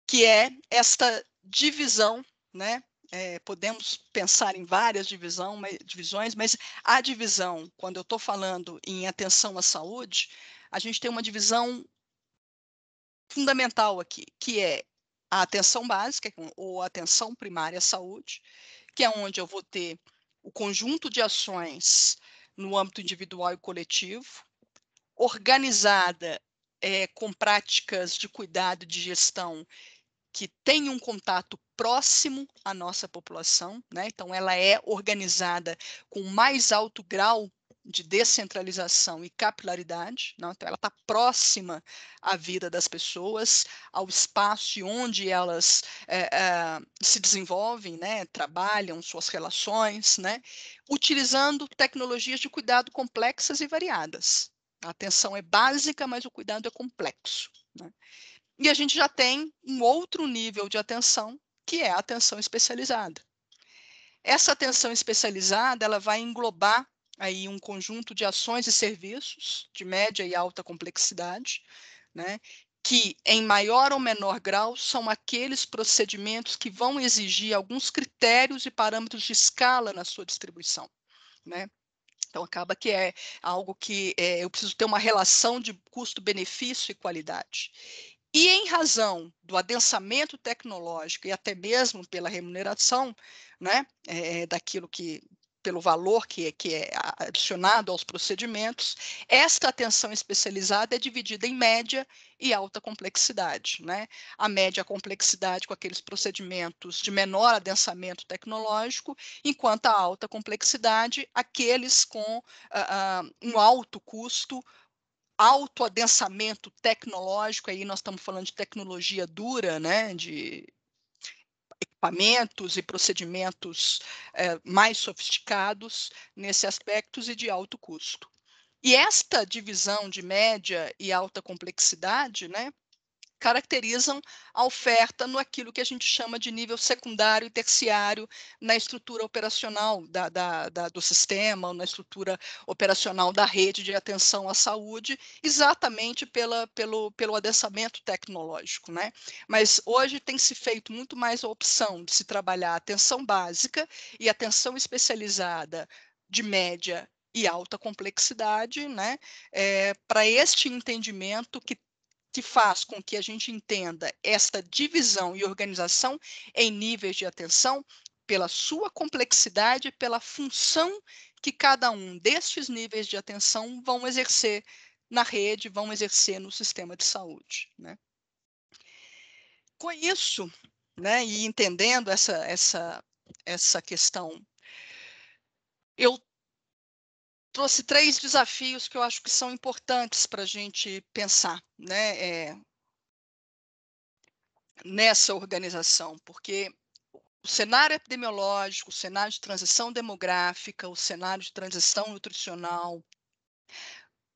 que é esta divisão né, é, podemos pensar em várias divisão, divisões, mas a divisão, quando eu estou falando em atenção à saúde, a gente tem uma divisão fundamental aqui, que é a atenção básica ou atenção primária à saúde, que é onde eu vou ter o conjunto de ações no âmbito individual e coletivo, organizada é, com práticas de cuidado e de gestão que tem um contato próximo à nossa população, né? então ela é organizada com mais alto grau de descentralização e capilaridade, né? então ela está próxima à vida das pessoas, ao espaço onde elas é, é, se desenvolvem, né? trabalham suas relações, né? utilizando tecnologias de cuidado complexas e variadas. A atenção é básica, mas o cuidado é complexo. Né? E a gente já tem um outro nível de atenção, que é a atenção especializada. Essa atenção especializada ela vai englobar aí um conjunto de ações e serviços de média e alta complexidade, né, que em maior ou menor grau são aqueles procedimentos que vão exigir alguns critérios e parâmetros de escala na sua distribuição, né? Então acaba que é algo que é, eu preciso ter uma relação de custo-benefício e qualidade. E em razão do adensamento tecnológico e até mesmo pela remuneração, né, é, daquilo que pelo valor que é, que é adicionado aos procedimentos, esta atenção especializada é dividida em média e alta complexidade. Né? A média complexidade com aqueles procedimentos de menor adensamento tecnológico, enquanto a alta complexidade, aqueles com uh, um alto custo, alto adensamento tecnológico, aí nós estamos falando de tecnologia dura, né, de equipamentos e procedimentos é, mais sofisticados nesse aspectos e de alto custo. E esta divisão de média e alta complexidade, né, caracterizam a oferta no aquilo que a gente chama de nível secundário e terciário na estrutura operacional da, da, da, do sistema, ou na estrutura operacional da rede de atenção à saúde, exatamente pela, pelo, pelo adensamento tecnológico. Né? Mas hoje tem se feito muito mais a opção de se trabalhar atenção básica e atenção especializada de média e alta complexidade, né, é, para este entendimento que que faz com que a gente entenda esta divisão e organização em níveis de atenção pela sua complexidade, pela função que cada um destes níveis de atenção vão exercer na rede, vão exercer no sistema de saúde. Né? Com isso, né, e entendendo essa, essa, essa questão, eu trouxe três desafios que eu acho que são importantes para a gente pensar né, é, nessa organização, porque o cenário epidemiológico, o cenário de transição demográfica, o cenário de transição nutricional,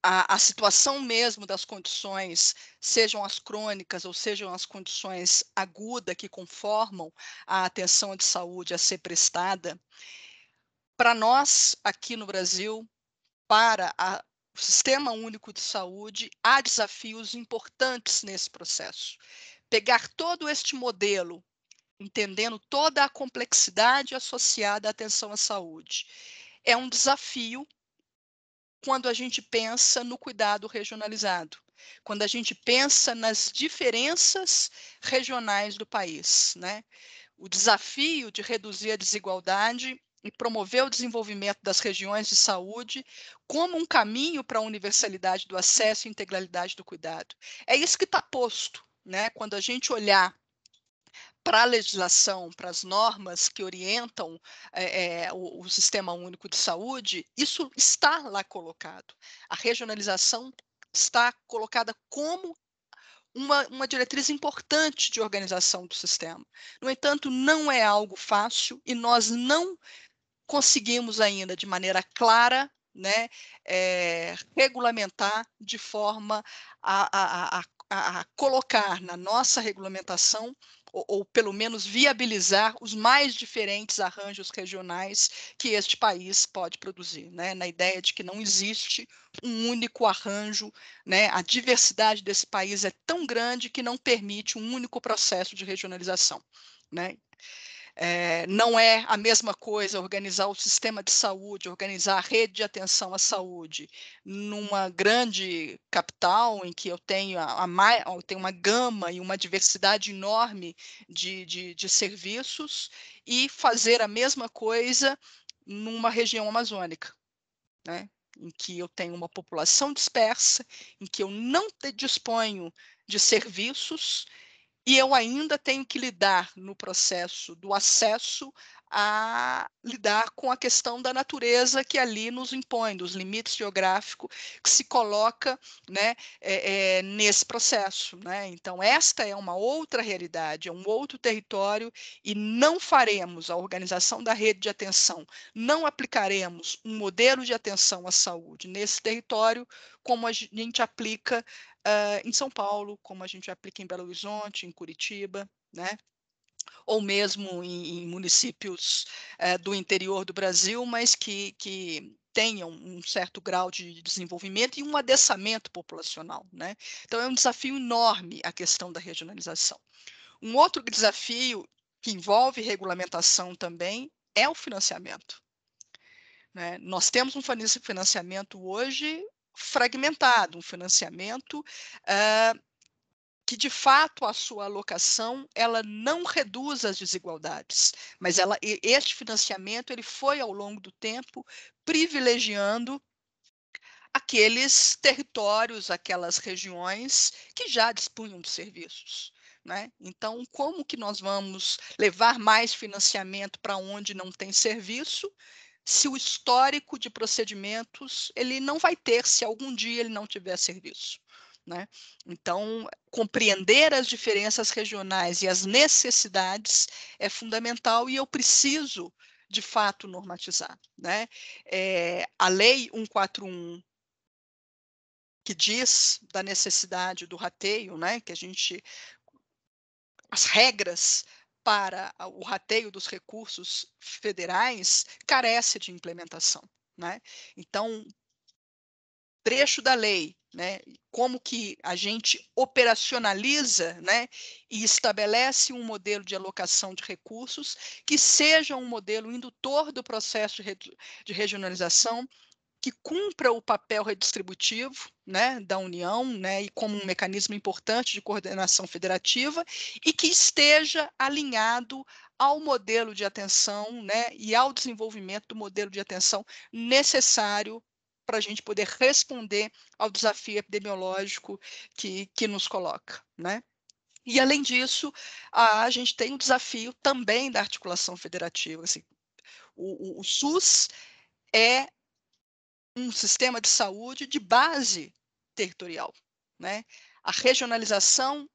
a, a, situação mesmo das condições, sejam as crônicas ou sejam as condições agudas que conformam a atenção de saúde a ser prestada, para nós aqui no Brasil, para a, o Sistema Único de Saúde, há desafios importantes nesse processo. Pegar todo este modelo, entendendo toda a complexidade associada à atenção à saúde, é um desafio quando a gente pensa no cuidado regionalizado, quando a gente pensa nas diferenças regionais do país, né? O desafio de reduzir a desigualdade e promover o desenvolvimento das regiões de saúde como um caminho para a universalidade do acesso e integralidade do cuidado. É isso que está posto, né? Quando a gente olhar para a legislação, para as normas que orientam é, é, o, o Sistema Único de Saúde, isso está lá colocado. A regionalização está colocada como uma, uma, diretriz importante de organização do sistema. No entanto, não é algo fácil e nós não conseguimos ainda de maneira clara né, é, regulamentar de forma a, a, a, a, colocar na nossa regulamentação, ou, ou, pelo menos viabilizar, os mais diferentes arranjos regionais que este país pode produzir, né, na ideia de que não existe um único arranjo, né, a diversidade desse país é tão grande que não permite um único processo de regionalização. Né? É, não é a mesma coisa organizar o sistema de saúde, organizar a rede de atenção à saúde numa grande capital em que eu tenho, a, a, eu tenho uma gama e uma diversidade enorme de, de, de serviços e fazer a mesma coisa numa região amazônica, né? em que eu tenho uma população dispersa, em que eu não disponho de serviços e eu ainda tenho que lidar no processo do acesso a lidar com a questão da natureza que ali nos impõe, dos limites geográficos que se coloca né, é, é, nesse processo. Né? Então, esta é uma outra realidade, é um outro território, e não faremos a organização da rede de atenção, não aplicaremos um modelo de atenção à saúde nesse território como a gente aplica uh, em São Paulo, como a gente aplica em Belo Horizonte, em Curitiba, né? ou mesmo em, em municípios uh, do interior do Brasil, mas que, que tenham um certo grau de desenvolvimento e um adensamento populacional. Né? Então, é um desafio enorme a questão da regionalização. Um outro desafio que envolve regulamentação também é o financiamento. Né? Nós temos um financiamento hoje fragmentado, um financiamento uh, que de fato a sua alocação ela não reduz as desigualdades, mas ela este financiamento ele foi ao longo do tempo privilegiando aqueles territórios, aquelas regiões que já dispunham de serviços. Né? Então, como que nós vamos levar mais financiamento para onde não tem serviço, se o histórico de procedimentos ele não vai ter se algum dia ele não tiver serviço? Né? Então, compreender as diferenças regionais e as necessidades é fundamental e eu preciso, de fato, normatizar. Né? É, a Lei 141 que diz da necessidade do rateio, né, que a gente as regras para o rateio dos recursos federais carece de implementação. Né? Então, trecho da lei, né? como que a gente operacionaliza né? e estabelece um modelo de alocação de recursos que seja um modelo indutor do processo de regionalização que cumpra o papel redistributivo né, da União né, e como um mecanismo importante de coordenação federativa e que esteja alinhado ao modelo de atenção né, e ao desenvolvimento do modelo de atenção necessário para a gente poder responder ao desafio epidemiológico que, que nos coloca. Né? E, além disso, a, a gente tem o desafio também da articulação federativa. Assim, o, o, o SUS é um sistema de saúde de base territorial, né? A regionalização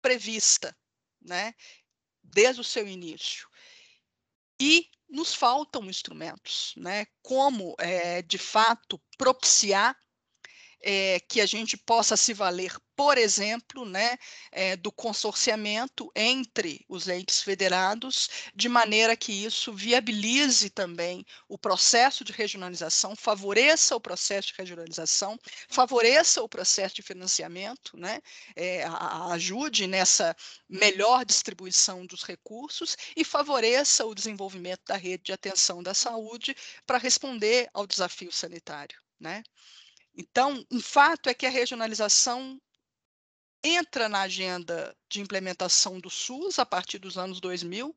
prevista, né? Desde o seu início. E nos faltam instrumentos, né? Como, é, de fato, propiciar é, que a gente possa se valer, por exemplo, né, é, do consorciamento entre os entes federados, de maneira que isso viabilize também o processo de regionalização, favoreça o processo de regionalização, favoreça o processo de financiamento, né, é, ajude nessa melhor distribuição dos recursos e favoreça o desenvolvimento da rede de atenção da saúde para responder ao desafio sanitário. Né? Então, um fato é que a regionalização entra na agenda de implementação do SUS a partir dos anos 2000,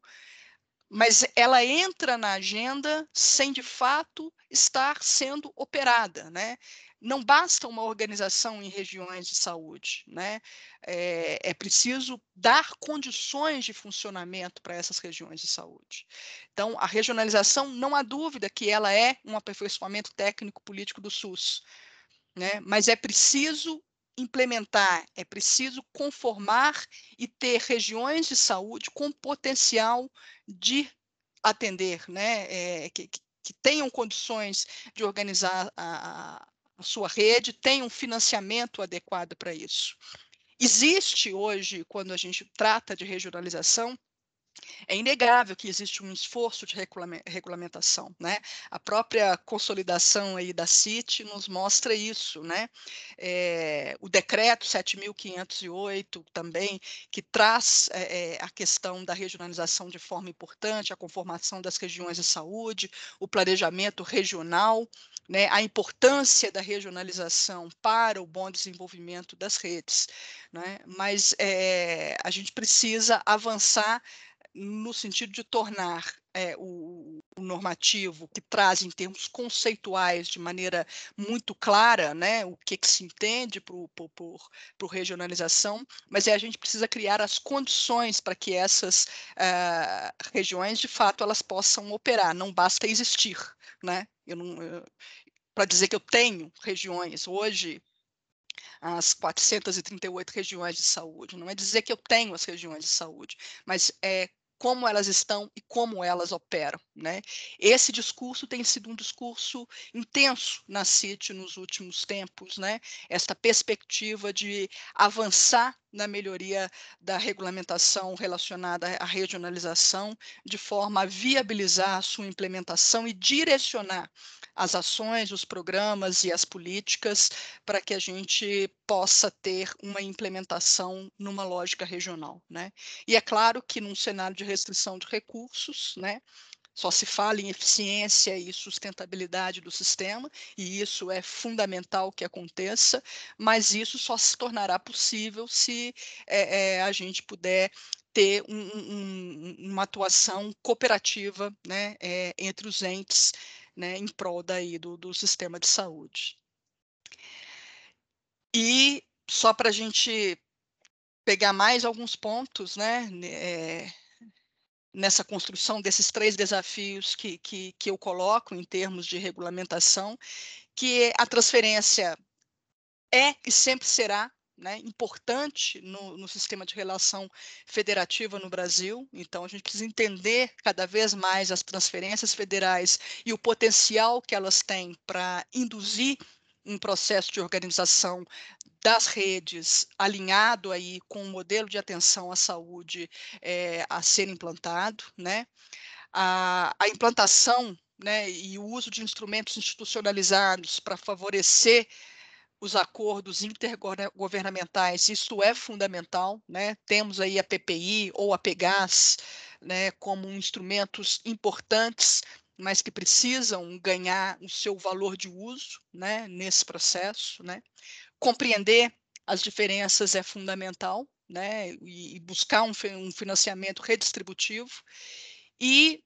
mas ela entra na agenda sem de fato estar sendo operada, né? Não basta uma organização em regiões de saúde, né? É, é preciso dar condições de funcionamento para essas regiões de saúde. Então, a regionalização, não há dúvida que ela é um aperfeiçoamento técnico-político do SUS, né? mas é preciso implementar, é preciso conformar e ter regiões de saúde com potencial de atender, né? É, que, que, tenham condições de organizar a, a sua rede, tenham financiamento adequado para isso. Existe hoje, quando a gente trata de regionalização, é inegável que existe um esforço de regulamentação, né? A própria consolidação aí da CIT nos mostra isso, né? É, o decreto 7.508 também, que traz é, a questão da regionalização de forma importante, a conformação das regiões de saúde, o planejamento regional, né, a importância da regionalização para o bom desenvolvimento das redes. Né? Mas é, a gente precisa avançar no sentido de tornar é, o, o, normativo que traz em termos conceituais de maneira muito clara né, o que, que se entende por, por, por, regionalização, mas é, a gente precisa criar as condições para que essas uh, regiões, de fato, elas possam operar, não basta existir. Né? Eu não, para dizer que eu tenho regiões hoje, as 438 regiões de saúde. Não é dizer que eu tenho as regiões de saúde, mas é como elas estão e como elas operam. Né? Esse discurso tem sido um discurso intenso na CIT nos últimos tempos, né? esta perspectiva de avançar na melhoria da regulamentação relacionada à regionalização, de forma a viabilizar a sua implementação e direcionar as ações, os programas e as políticas para que a gente possa ter uma implementação numa lógica regional. Né? E é claro que num cenário de restrição de recursos, né, só se fala em eficiência e sustentabilidade do sistema, e isso é fundamental que aconteça, mas isso só se tornará possível se é, é, a gente puder ter um, um, uma atuação cooperativa né, é, entre os entes né, em prol daí do, do sistema de saúde. E só para a gente pegar mais alguns pontos, né, é, nessa construção desses três desafios que, que, que eu coloco em termos de regulamentação, que a transferência é e sempre será né, importante no, no, sistema de relação federativa no Brasil. Então, a gente precisa entender cada vez mais as transferências federais e o potencial que elas têm para induzir um processo de organização das redes alinhado aí com o modelo de atenção à saúde é, a ser implantado, né? A, a implantação né, e o uso de instrumentos institucionalizados para favorecer os acordos intergovernamentais, isso é fundamental, né? Temos aí a PPI ou a PEGAS, né, como instrumentos importantes, mas que precisam ganhar o seu valor de uso, né, nesse processo, né? Compreender as diferenças é fundamental, né, e buscar um, um financiamento redistributivo e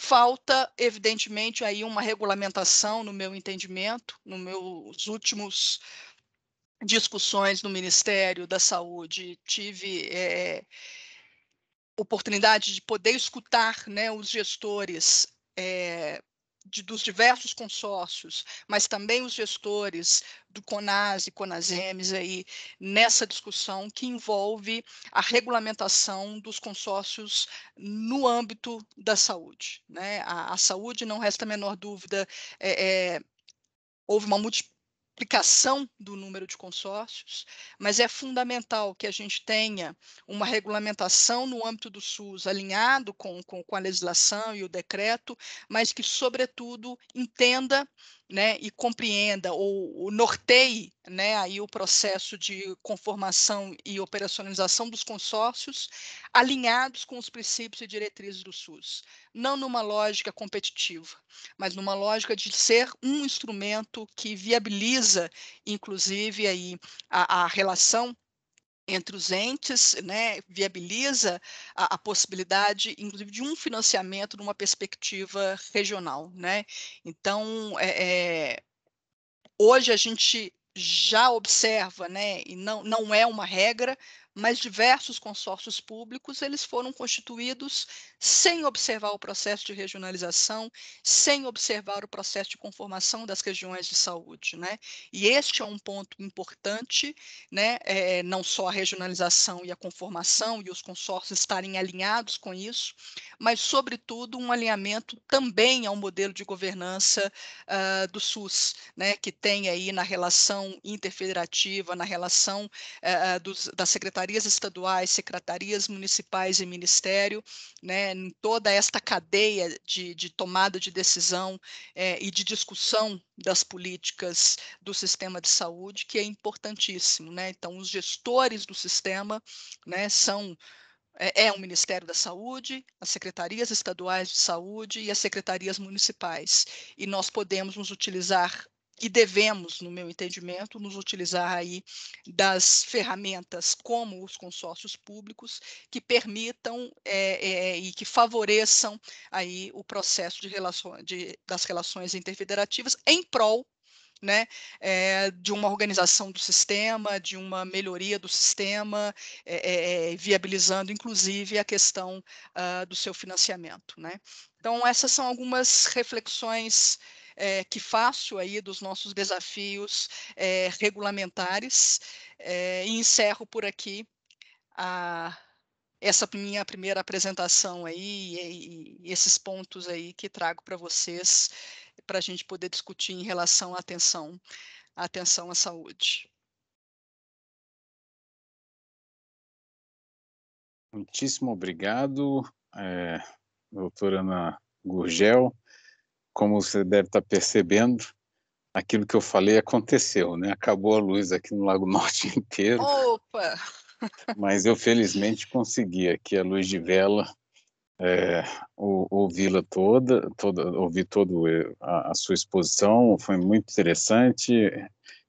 Falta, evidentemente, aí uma regulamentação, no meu entendimento, nos meus últimos discussões no Ministério da Saúde, tive é, oportunidade de poder escutar né, os gestores é, de, dos diversos consórcios, mas também os gestores do CONAS e CONASEMES aí nessa discussão que envolve a regulamentação dos consórcios no âmbito da saúde. Né? A, a saúde, não resta a menor dúvida, é, é, houve uma multiplicação do número de consórcios, mas é fundamental que a gente tenha uma regulamentação no âmbito do SUS alinhado com, com, com a legislação e o decreto, mas que, sobretudo, entenda né, e compreenda ou, ou norteie né, aí o processo de conformação e operacionalização dos consórcios alinhados com os princípios e diretrizes do SUS, não numa lógica competitiva, mas numa lógica de ser um instrumento que viabiliza, inclusive, aí a, a relação entre os entes, né, viabiliza a, a, possibilidade, inclusive, de um financiamento numa perspectiva regional, né? Então, é, é, hoje a gente já observa, né, e não, não é uma regra, mas diversos consórcios públicos eles foram constituídos sem observar o processo de regionalização, sem observar o processo de conformação das regiões de saúde, né? E este é um ponto importante, né? É, não só a regionalização e a conformação e os consórcios estarem alinhados com isso, mas sobretudo um alinhamento também ao modelo de governança uh, do SUS, né? Que tem aí na relação interfederativa, na relação uh, dos, da secretaria secretarias estaduais, secretarias municipais e ministério, né, em toda esta cadeia de, de tomada de decisão é, e de discussão das políticas do sistema de saúde, que é importantíssimo. Né? Então, os gestores do sistema né, são é, é o Ministério da Saúde, as secretarias estaduais de saúde e as secretarias municipais. E nós podemos nos utilizar e devemos, no meu entendimento, nos utilizar aí das ferramentas como os consórcios públicos que permitam é, é, e que favoreçam aí o processo de relações, de, das relações interfederativas em prol né, é, de uma organização do sistema, de uma melhoria do sistema, é, é, viabilizando inclusive a questão uh, do seu financiamento. Né? Então, essas são algumas reflexões é, que faço aí dos nossos desafios é, regulamentares é, e encerro por aqui a essa minha primeira apresentação aí e, e esses pontos aí que trago para vocês para a gente poder discutir em relação à atenção, à atenção à saúde. Muitíssimo obrigado, é, doutora Ana Gurgel. Como você deve estar percebendo, aquilo que eu falei aconteceu, né? Acabou a luz aqui no Lago Norte inteiro. Opa! Mas eu felizmente consegui aqui a luz de vela é, ouvi-la toda, toda, ouvi toda a, a, sua exposição, foi muito interessante.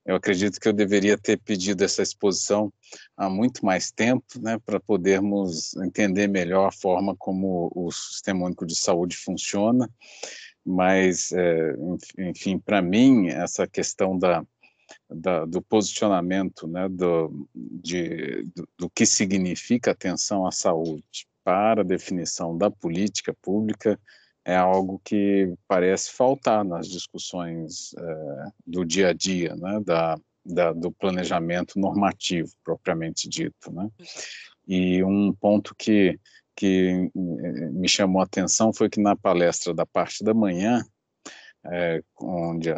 Eu acredito que eu deveria ter pedido essa exposição há muito mais tempo, né, para podermos entender melhor a forma como o Sistema Único de Saúde funciona. Mas, é, enfim, para mim, essa questão da, da, do posicionamento, né, do, de, do, do, que significa atenção à saúde para a definição da política pública é algo que parece faltar nas discussões é, do dia a dia, né, da, da, do planejamento normativo propriamente dito, né. E um ponto que que me chamou a atenção foi que na palestra da parte da manhã é, onde,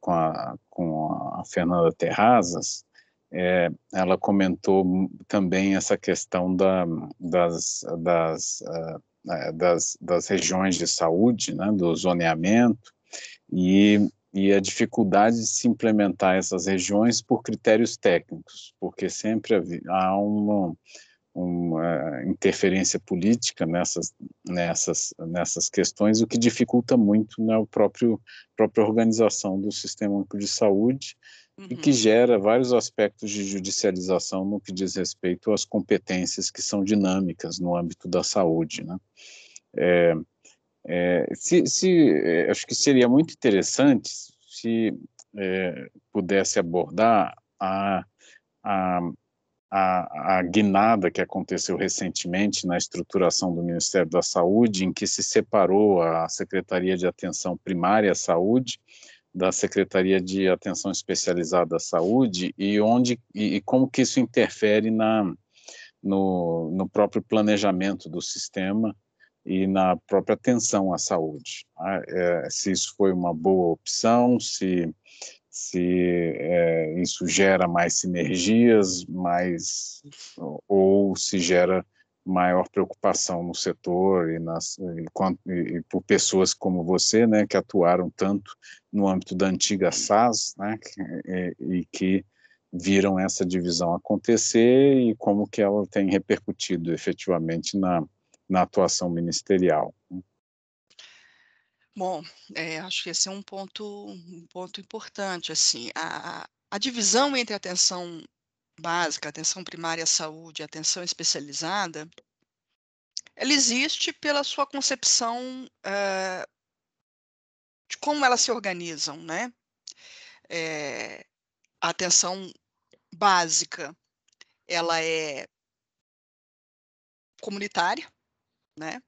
com, a, com a Fernanda Terrazas, é, ela comentou também essa questão da, das, das, uh, das, das, regiões de saúde, né, do zoneamento, e, e a dificuldade de se implementar essas regiões por critérios técnicos, porque sempre há uma, uma interferência política nessas, nessas, nessas questões, o que dificulta muito né, a próprio, própria organização do Sistema Único de Saúde uhum. e que uhum. gera vários aspectos de judicialização no que diz respeito às competências que são dinâmicas no âmbito da saúde. Né? É, é, se, se, é, acho que seria muito interessante se é, pudesse abordar a, a a, a guinada que aconteceu recentemente na estruturação do Ministério da Saúde, em que se separou a Secretaria de Atenção Primária à Saúde da Secretaria de Atenção Especializada à Saúde e onde e, e como que isso interfere na no, no próprio planejamento do sistema e na própria atenção à saúde. Ah, é, se isso foi uma boa opção, se se é, isso gera mais sinergias, mais ou se gera maior preocupação no setor e, nas, e, e, por pessoas como você, né, que atuaram tanto no âmbito da antiga SAS, né, e, e, que viram essa divisão acontecer e como que ela tem repercutido efetivamente na, na atuação ministerial. Bom, é, acho que esse é um ponto, um ponto importante. Assim, a, a divisão entre atenção básica, atenção primária à saúde, atenção especializada, ela existe pela sua concepção uh, de como elas se organizam, né? É, a atenção básica, ela é comunitária, né?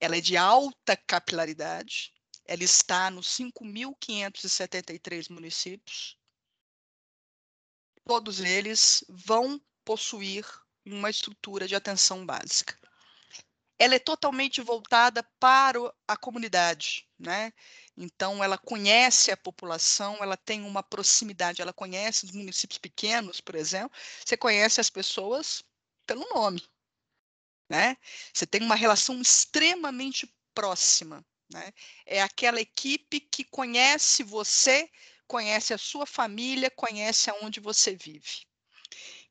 Ela é de alta capilaridade, ela está nos 5.573 municípios. Todos eles vão possuir uma estrutura de atenção básica. Ela é totalmente voltada para a comunidade, né? Então, ela conhece a população, ela tem uma proximidade, ela conhece os municípios pequenos, por exemplo, você conhece as pessoas pelo nome, né? Você tem uma relação extremamente próxima. Né? É aquela equipe que conhece você, conhece a sua família, conhece aonde você vive.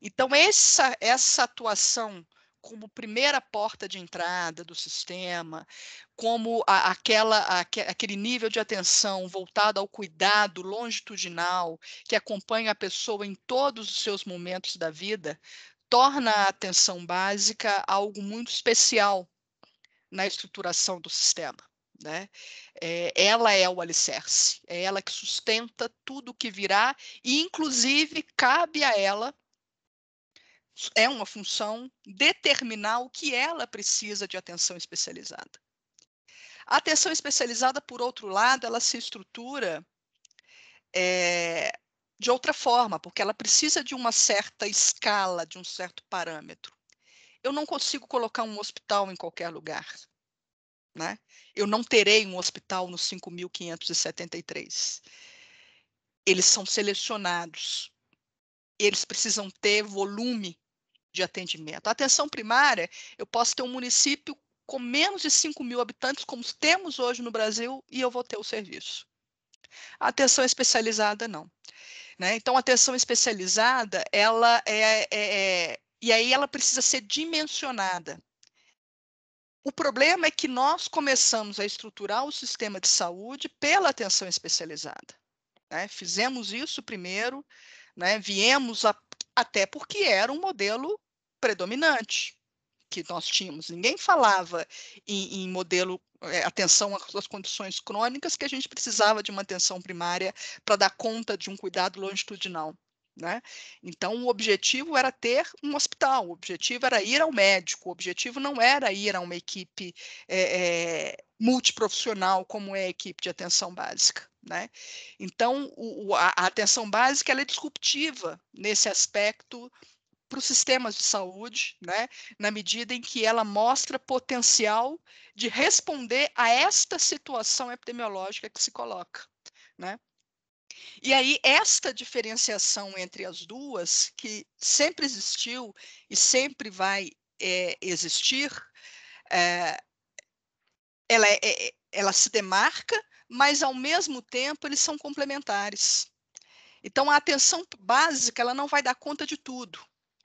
Então, essa, essa atuação como primeira porta de entrada do sistema, como a, aquela, a, aquele nível de atenção voltado ao cuidado longitudinal que acompanha a pessoa em todos os seus momentos da vida, torna a atenção básica algo muito especial na estruturação do sistema. Né? É, ela é o alicerce, é ela que sustenta tudo que virá, e inclusive cabe a ela, é uma função, determinar o que ela precisa de atenção especializada. A atenção especializada, por outro lado, ela se estrutura é, de outra forma, porque ela precisa de uma certa escala, de um certo parâmetro. eu não consigo colocar um hospital em qualquer lugar. Né? Eu não terei um hospital no 5.573. Eles são selecionados. Eles precisam ter volume de atendimento. A atenção primária, eu posso ter um município com menos de 5 mil habitantes, como temos hoje no Brasil, e eu vou ter o serviço. A atenção especializada, não. Né? Então, a atenção especializada, ela é, é, é, e aí ela precisa ser dimensionada. O problema é que nós começamos a estruturar o sistema de saúde pela atenção especializada. Né? Fizemos isso primeiro, né? viemos a, até porque era um modelo predominante que nós tínhamos. Ninguém falava em, em modelo é, atenção às condições crônicas que a gente precisava de uma atenção primária para dar conta de um cuidado longitudinal. Né? Então, o objetivo era ter um hospital, o objetivo era ir ao médico, o objetivo não era ir a uma equipe é, é, multiprofissional como é a equipe de atenção básica. Né? Então, o, a, a, atenção básica é disruptiva nesse aspecto para os sistemas de saúde, né? na medida em que ela mostra potencial de responder a esta situação epidemiológica que se coloca. Né? E aí, esta diferenciação entre as duas, que sempre existiu e sempre vai é, existir, é, ela, é, ela se demarca, mas, ao mesmo tempo, eles são complementares. Então, a atenção básica ela não vai dar conta de tudo.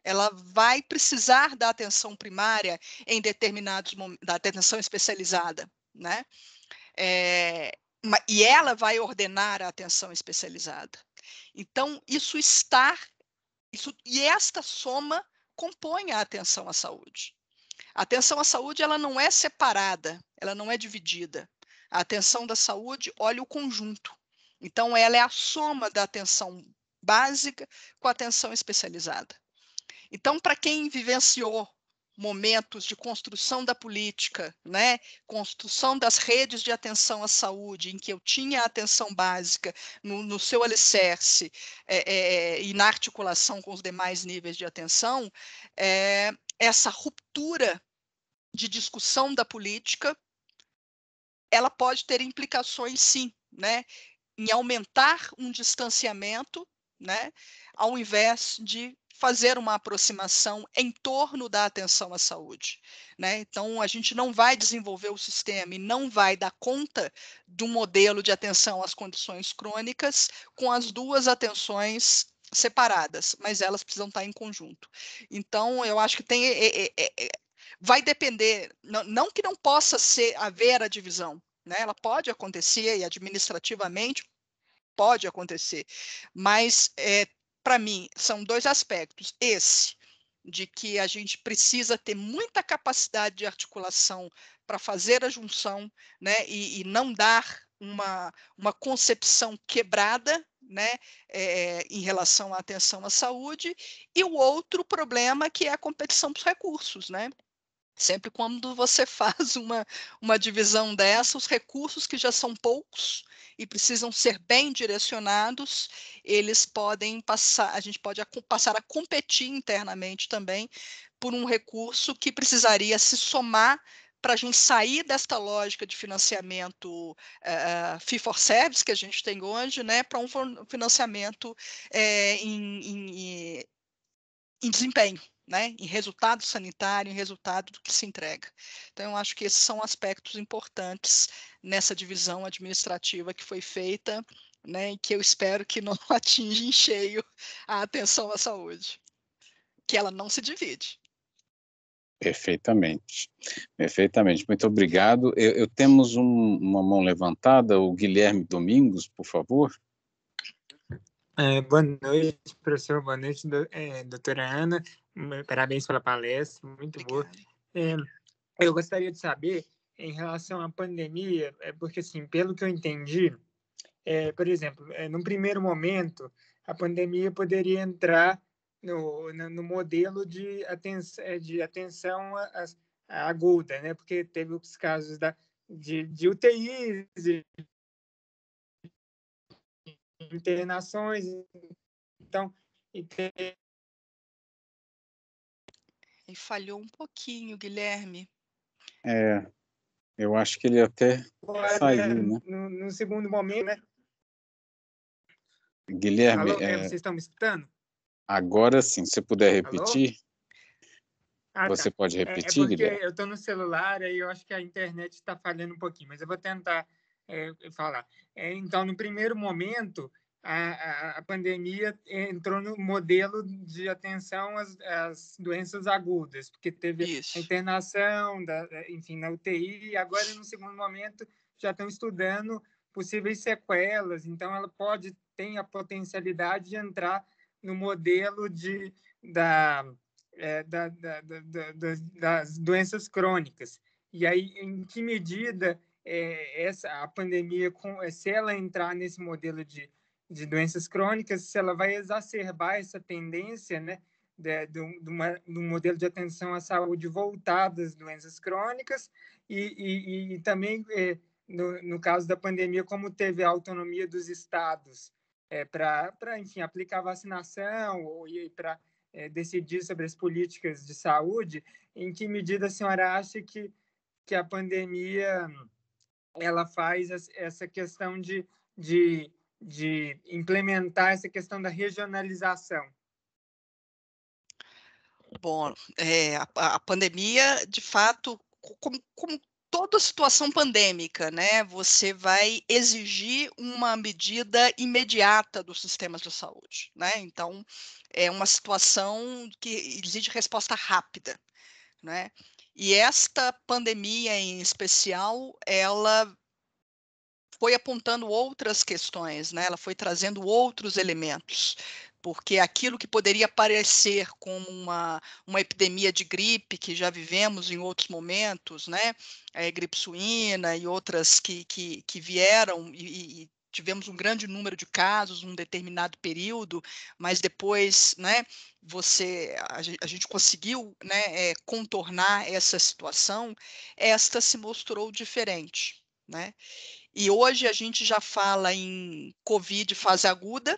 Ela vai precisar da atenção primária em determinados momentos, da atenção especializada, né? É, e ela vai ordenar a atenção especializada. Então, isso está, isso, e esta soma compõe a atenção à saúde. A atenção à saúde ela não é separada, ela não é dividida. A atenção da saúde olha o conjunto. Então, ela é a soma da atenção básica com a atenção especializada. Então, para quem vivenciou momentos de construção da política, né? construção das redes de atenção à saúde, em que eu tinha a atenção básica no, no seu alicerce é, é, e na articulação com os demais níveis de atenção, é, essa ruptura de discussão da política, ela pode ter implicações, sim, né? em aumentar um distanciamento, né? ao invés de fazer uma aproximação em torno da atenção à saúde. Né? Então, a gente não vai desenvolver o sistema e não vai dar conta do modelo de atenção às condições crônicas com as duas atenções separadas, mas elas precisam estar em conjunto. Então, eu acho que tem. É, é, é, vai depender, não, não que não possa ser haver a divisão, né? ela pode acontecer e administrativamente pode acontecer, mas é, para mim, são dois aspectos. Esse, de que a gente precisa ter muita capacidade de articulação para fazer a junção, né, e, e, não dar uma, uma concepção quebrada, né, é, em relação à atenção à saúde, e o outro problema que é a competição dos recursos, né, Sempre quando você faz uma, uma divisão dessa, os recursos que já são poucos e precisam ser bem direcionados, eles podem passar, a gente pode passar a competir internamente também por um recurso que precisaria se somar para a gente sair desta lógica de financiamento uh, fee for service que a gente tem hoje, né, para um financiamento uh, em, em, em desempenho né, em resultado sanitário, em resultado do que se entrega. Então, eu acho que esses são aspectos importantes nessa divisão administrativa que foi feita, né, e que eu espero que não atinja em cheio a atenção à saúde, que ela não se divide. Perfeitamente, perfeitamente. Muito obrigado. Eu, eu temos um, uma mão levantada, o Guilherme Domingos, por favor. É, boa noite, professor. Boa noite, do, é, doutora Ana. Parabéns pela palestra, muito boa. É, eu gostaria de saber, em relação à pandemia, é porque, assim, pelo que eu entendi, é, por exemplo, é, num primeiro momento, a pandemia poderia entrar no, no, no modelo de, aten é, de atenção a, a aguda, né? Porque teve os casos da, de, de UTIs, de internações. Então, E falhou um pouquinho, Guilherme. É, eu acho que ele até saiu, né? No, no, segundo momento, né? Guilherme, Alô, é... vocês estão me escutando? Agora sim, se puder repetir. Ah, você tá. pode repetir, é, é porque Guilherme? eu estou no celular e eu acho que a internet está falhando um pouquinho, mas eu vou tentar é, falar. É, então, no primeiro momento, a, a, pandemia entrou no modelo de atenção às, às doenças agudas, porque teve Isso. a internação, da, enfim, na UTI, e agora, no segundo momento, já estão estudando possíveis sequelas, então ela pode, tem a potencialidade de entrar no modelo de, da, é, da, da, da, das doenças crônicas. E aí, em que medida é, essa a pandemia, com, se ela entrar nesse modelo de de doenças crônicas, se ela vai exacerbar essa tendência, né, de, de, uma, de um modelo de atenção à saúde voltado às doenças crônicas e, e, e também, é, no, no caso da pandemia, como teve a autonomia dos estados é, para, enfim, aplicar vacinação ou para é, decidir sobre as políticas de saúde, em que medida a senhora acha que, que a pandemia ela faz essa questão de, de de implementar essa questão da regionalização? Bom, é, a, a, pandemia, de fato, como, como toda situação pandêmica, né, você vai exigir uma medida imediata dos sistemas de saúde, né? Então, é uma situação que exige resposta rápida, né? E esta pandemia em especial, ela foi apontando outras questões, né? ela foi trazendo outros elementos, porque aquilo que poderia parecer como uma, uma epidemia de gripe, que já vivemos em outros momentos, né? É, gripe suína e outras que, que, que vieram e, e tivemos um grande número de casos num determinado período, mas depois, né, você, a, a gente conseguiu, né, é, contornar essa situação, esta se mostrou diferente, né? E hoje a gente já fala em COVID fase aguda,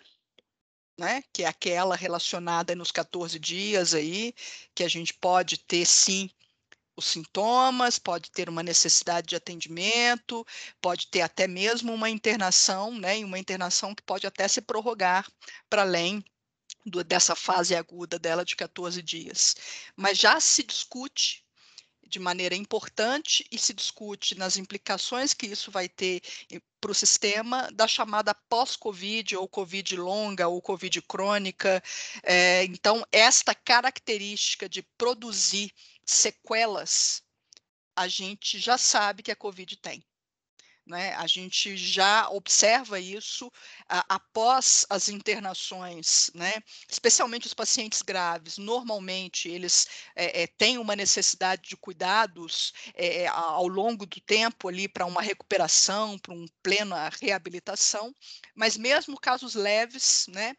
né, que é aquela relacionada nos 14 dias aí, que a gente pode ter sim os sintomas, pode ter uma necessidade de atendimento, pode ter até mesmo uma internação, né, e uma internação que pode até se prorrogar para além do, dessa fase aguda dela de 14 dias. Mas já se discute de maneira importante e se discute nas implicações que isso vai ter para o sistema da chamada pós-Covid, ou Covid longa, ou Covid crônica. É, então, esta característica de produzir sequelas, a gente já sabe que a Covid tem. Né? A gente já observa isso após as internações, né? especialmente os pacientes graves. Normalmente, eles é, é, têm uma necessidade de cuidados é, ao longo do tempo ali para uma recuperação, para uma plena reabilitação, mas mesmo casos leves, né?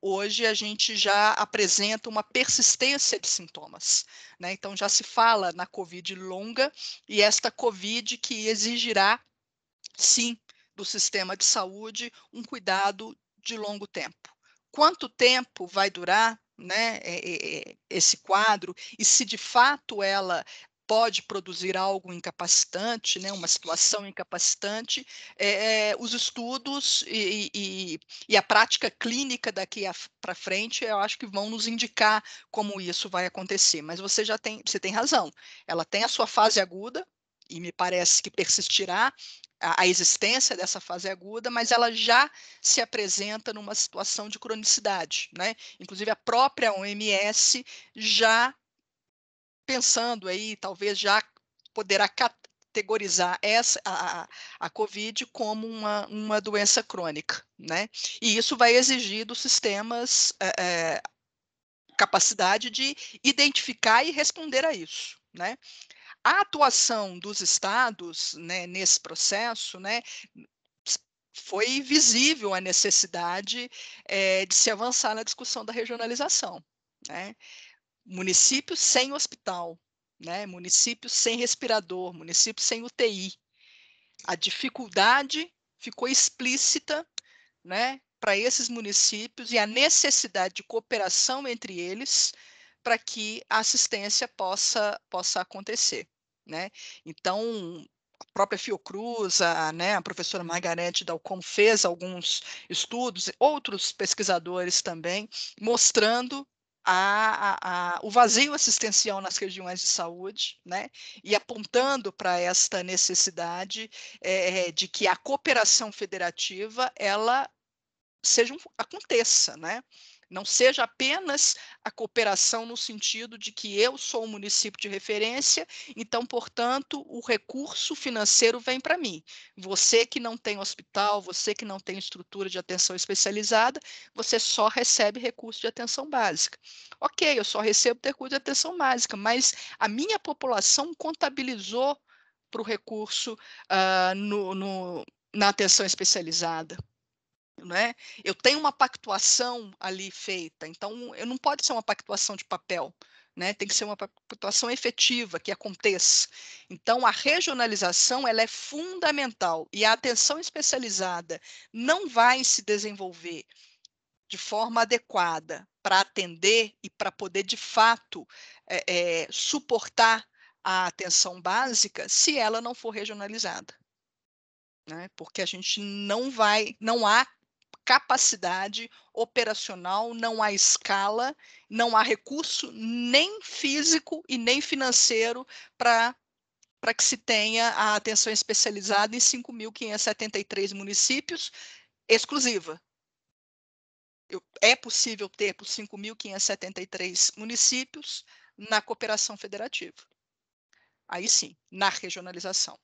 Hoje a gente já apresenta uma persistência de sintomas. Né? Então, já se fala na COVID longa e esta COVID que exigirá, sim, do sistema de saúde um cuidado de longo tempo. Quanto tempo vai durar né, esse quadro e se de fato ela pode produzir algo incapacitante, né, uma situação incapacitante, é, é, os estudos e, e, e, a prática clínica daqui para frente, eu acho que vão nos indicar como isso vai acontecer. Mas você já tem, você tem razão. Ela tem a sua fase aguda e me parece que persistirá a, a existência dessa fase aguda, mas ela já se apresenta numa situação de cronicidade, né? Inclusive a própria OMS já pensando aí, talvez já poderá categorizar essa, a, a COVID como uma, uma doença crônica, né? E isso vai exigir dos sistemas é, capacidade de identificar e responder a isso, né? A atuação dos estados né, nesse processo, né, foi visível a necessidade é, de se avançar na discussão da regionalização. Né? Municípios sem hospital, né? municípios sem respirador, municípios sem UTI. A dificuldade ficou explícita né, para esses municípios e a necessidade de cooperação entre eles para que a assistência possa, possa acontecer. Né? Então, a própria Fiocruz, a, né, a professora Margarete Dalcom fez alguns estudos, outros pesquisadores também, mostrando a, a, o vazio assistencial nas regiões de saúde, né, e apontando para esta necessidade é, de que a cooperação federativa ela seja um, aconteça, né? Não seja apenas a cooperação no sentido de que eu sou um município de referência, então, portanto, o recurso financeiro vem para mim. Você que não tem hospital, você que não tem estrutura de atenção especializada, você só recebe recurso de atenção básica. Ok, eu só recebo recurso de atenção básica, mas a minha população contabilizou para o recurso uh, no, no, na atenção especializada. Né? Eu tenho uma pactuação ali feita, então eu não pode ser uma pactuação de papel, né? Tem que ser uma pactuação efetiva que aconteça. Então a regionalização ela é fundamental e a atenção especializada não vai se desenvolver de forma adequada para atender e para poder de fato é, é, suportar a atenção básica se ela não for regionalizada. Né? Porque a gente não vai, não há capacidade operacional, não há escala, não há recurso nem físico e nem financeiro para para que se tenha a atenção especializada em 5.573 municípios exclusiva. É possível ter por 5.573 municípios na cooperação federativa. Aí sim, na regionalização.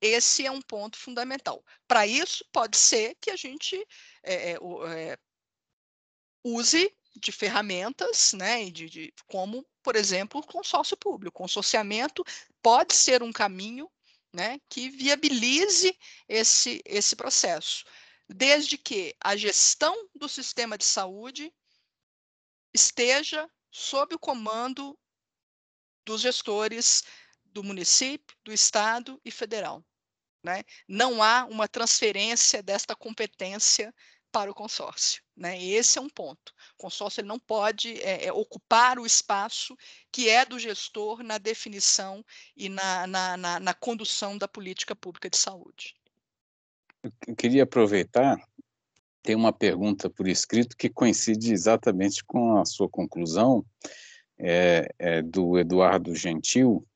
Esse é um ponto fundamental. Para isso, pode ser que a gente é, é, use de ferramentas, né, de, de, como, por exemplo, o consórcio público. Consorciamento pode ser um caminho né, que viabilize esse, esse processo, desde que a gestão do sistema de saúde esteja sob o comando dos gestores do município, do estado e federal. Né? Não há uma transferência desta competência para o consórcio. Né? Esse é um ponto. O consórcio ele não pode é, é, ocupar o espaço que é do gestor na definição e na, na, na, na condução da política pública de saúde. Eu queria aproveitar, tem uma pergunta por escrito que coincide exatamente com a sua conclusão, é, é do Eduardo Gentil,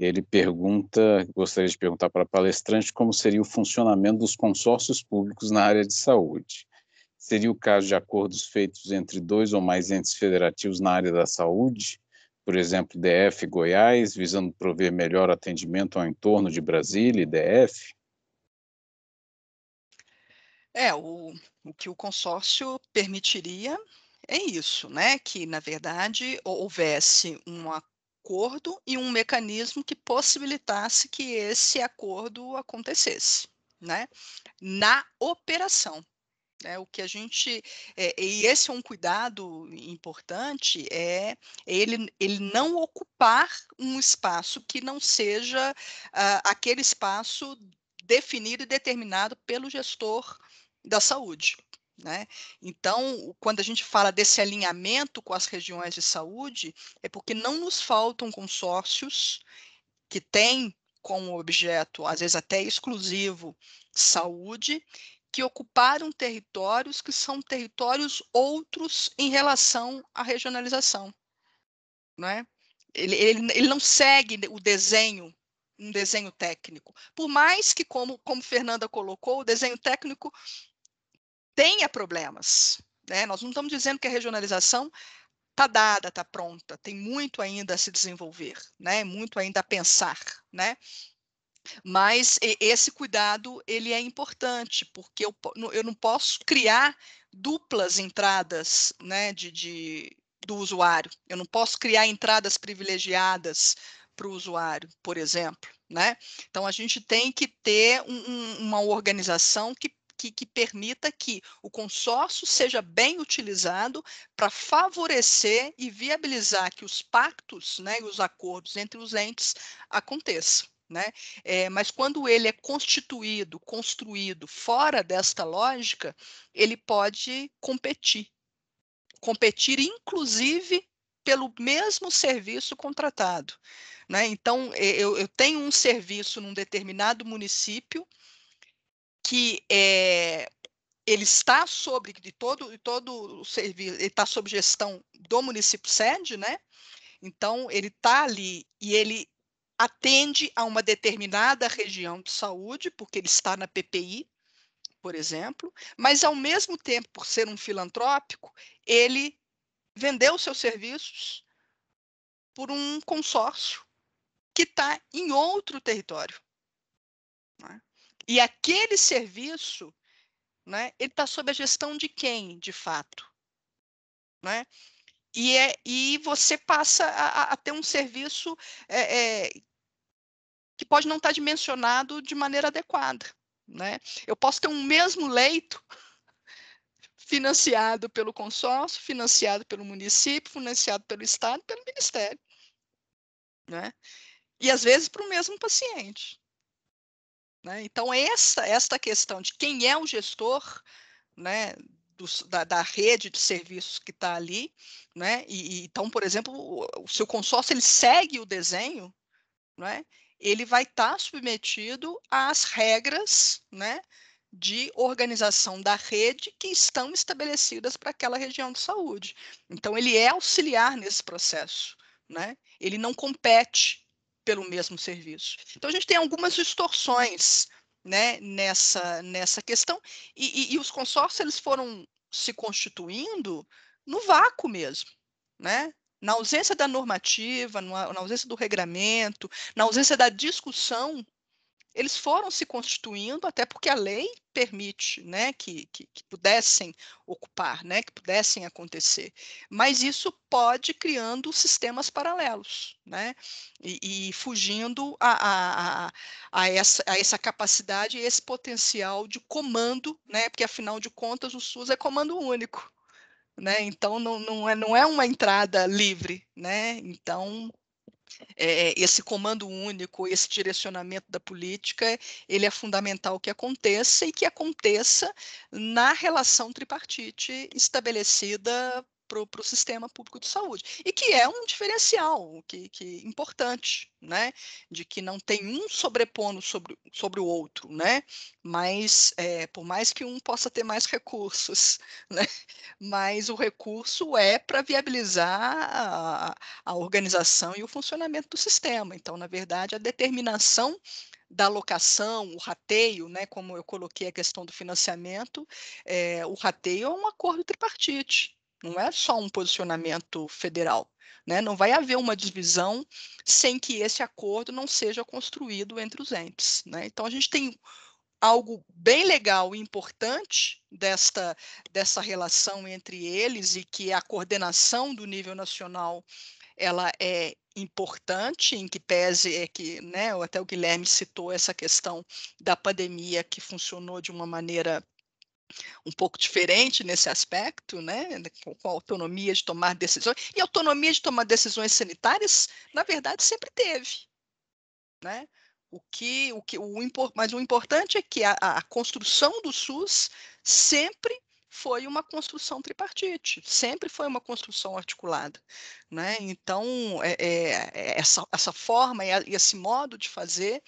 ele pergunta, gostaria de perguntar para a palestrante como seria o funcionamento dos consórcios públicos na área de saúde. Seria o caso de acordos feitos entre dois ou mais entes federativos na área da saúde, por exemplo, DF Goiás, visando prover melhor atendimento ao entorno de Brasília e DF? É, o, o que o consórcio permitiria é isso, né? Que, na verdade, houvesse uma acordo e um mecanismo que possibilitasse que esse acordo acontecesse, né? Na operação. É, o que a gente é, e esse é um cuidado importante é ele, ele não ocupar um espaço que não seja uh, aquele espaço definido e determinado pelo gestor da saúde. Né? Então, quando a gente fala desse alinhamento com as regiões de saúde, é porque não nos faltam consórcios que têm como objeto, às vezes até exclusivo, saúde, que ocuparam territórios que são territórios outros em relação à regionalização. Não é? ele, ele, ele não segue o desenho um desenho técnico. Por mais que, como, como Fernanda colocou, o desenho técnico tenha problemas. Né? Nós não estamos dizendo que a regionalização está dada, está pronta, tem muito ainda a se desenvolver, né? muito ainda a pensar. Né? Mas esse cuidado ele é importante, porque eu, eu não posso criar duplas entradas né, de, de, do usuário. Eu não posso criar entradas privilegiadas para o usuário, por exemplo. Né? Então, a gente tem que ter um, uma organização que que, que permita que o consórcio seja bem utilizado para favorecer e viabilizar que os pactos né, e os acordos entre os entes aconteçam. Né? É, mas quando ele é constituído, construído fora desta lógica, ele pode competir. Competir, inclusive, pelo mesmo serviço contratado. Né? Então, eu, eu tenho um serviço num determinado município que é, ele está sobre de todo, de todo o serviço, ele está sob gestão do município sede, né? Então, ele está ali e ele atende a uma determinada região de saúde, porque ele está na PPI, por exemplo, mas ao mesmo tempo, por ser um filantrópico, ele vendeu seus serviços por um consórcio que está em outro território. E aquele serviço, né, ele está sob a gestão de quem, de fato? Né? E, é, e você passa a, a ter um serviço é, é, que pode não estar dimensionado de maneira adequada. Né? Eu posso ter um mesmo leito financiado pelo consórcio, financiado pelo município, financiado pelo Estado, pelo Ministério. Né? E às vezes para o mesmo paciente. Né? Então, essa, esta questão de quem é o gestor né, do, da, da, rede de serviços que está ali, né? E, e, então, por exemplo, o, o, seu consórcio ele segue o desenho, né? ele vai estar tá submetido às regras né, de organização da rede que estão estabelecidas para aquela região de saúde. Então, ele é auxiliar nesse processo. Né? Ele não compete pelo mesmo serviço. Então, a gente tem algumas distorções né, nessa, nessa questão, e, e, e os consórcios eles foram se constituindo no vácuo mesmo. Né? na ausência da normativa, na ausência do regramento, na ausência da discussão, eles foram se constituindo, até porque a lei permite né, que, que, que, pudessem ocupar, né, que pudessem acontecer. Mas isso pode criando sistemas paralelos, né, e, e fugindo a, a, a, essa, a essa capacidade e esse potencial de comando, né, porque afinal de contas o SUS é comando único né? Então não, não, é, não é uma entrada livre, né? Então é, esse comando único, esse direcionamento da política, ele é fundamental que aconteça e que aconteça na relação tripartite estabelecida para o sistema público de saúde. E que é um diferencial que, que importante, né? De que não tem um sobrepondo sobre, sobre o outro, né? Mas é, por mais que um possa ter mais recursos, né? Mas o recurso é para viabilizar a, a organização e o funcionamento do sistema. Então, na verdade, a determinação da alocação, o rateio, né, como eu coloquei a questão do financiamento, é, o rateio é um acordo tripartite não é só um posicionamento federal. Né? Não vai haver uma divisão sem que esse acordo não seja construído entre os entes. Né? Então, a gente tem algo bem legal e importante desta, dessa relação entre eles e que a coordenação do nível nacional ela é importante, em que pese é que, né, até o Guilherme citou essa questão da pandemia que funcionou de uma maneira um pouco diferente nesse aspecto, né, com, com autonomia de tomar decisões. E autonomia de tomar decisões sanitárias, na verdade, sempre teve. Né? O que, o que, o, mas o importante é que a, a construção do SUS sempre foi uma construção tripartite, sempre foi uma construção articulada. Né? Então, é, é, essa, essa forma e, a, e esse modo de fazer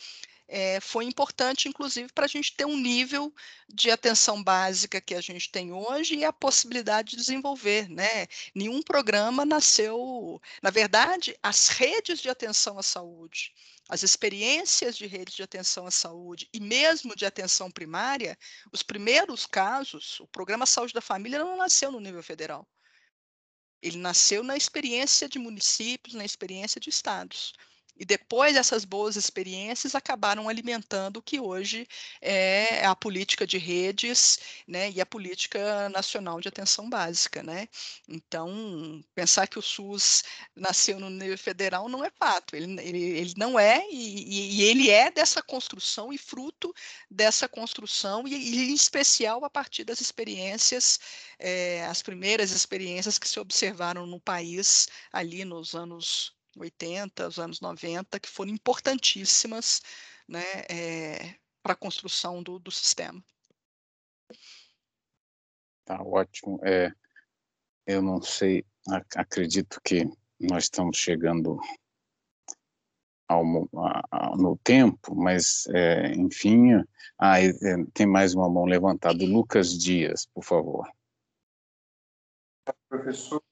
é, foi importante, inclusive, para a gente ter um nível de atenção básica que a gente tem hoje e a possibilidade de desenvolver. Né? Nenhum programa nasceu. Na verdade, as redes de atenção à saúde, as experiências de redes de atenção à saúde e mesmo de atenção primária, os primeiros casos, o programa Saúde da Família não nasceu no nível federal. Ele nasceu na experiência de municípios, na experiência de estados. E depois essas boas experiências acabaram alimentando o que hoje é a política de redes né, e a política nacional de atenção básica. Né? Então, pensar que o SUS nasceu no nível federal não é fato, ele, ele, ele não é, e, e, ele é dessa construção e fruto dessa construção, e, e em especial a partir das experiências, é, as primeiras experiências que se observaram no país ali nos anos 80, os anos 90, que foram importantíssimas né, é, para a construção do, do sistema. Tá ótimo. É, eu não sei, acredito que nós estamos chegando ao, a, no tempo, mas, é, enfim, ah, é, tem mais uma mão levantada. Lucas Dias, por favor. Professor,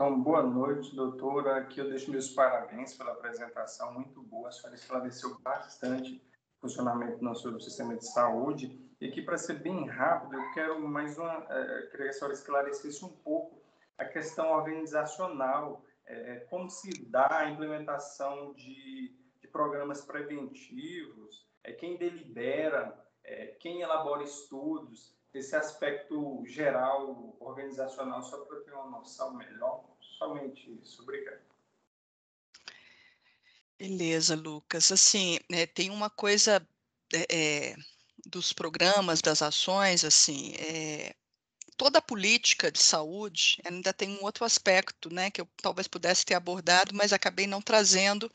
então, boa noite, doutora. Aqui eu deixo meus parabéns pela apresentação, muito boa. A senhora esclareceu bastante o funcionamento do nosso sistema de saúde. E aqui, para ser bem rápido, eu quero mais uma. É, queria que a senhora esclarecesse um pouco a questão organizacional é, como se dá a implementação de, de programas preventivos, é, quem delibera, é, quem elabora estudos, esse aspecto geral, organizacional, só para ter uma noção melhor. Somente isso. Obrigado. Beleza, Lucas. Assim, é, tem uma coisa é, dos programas, das ações, assim, é, toda a política de saúde ainda tem um outro aspecto, né, que eu talvez pudesse ter abordado, mas acabei não trazendo,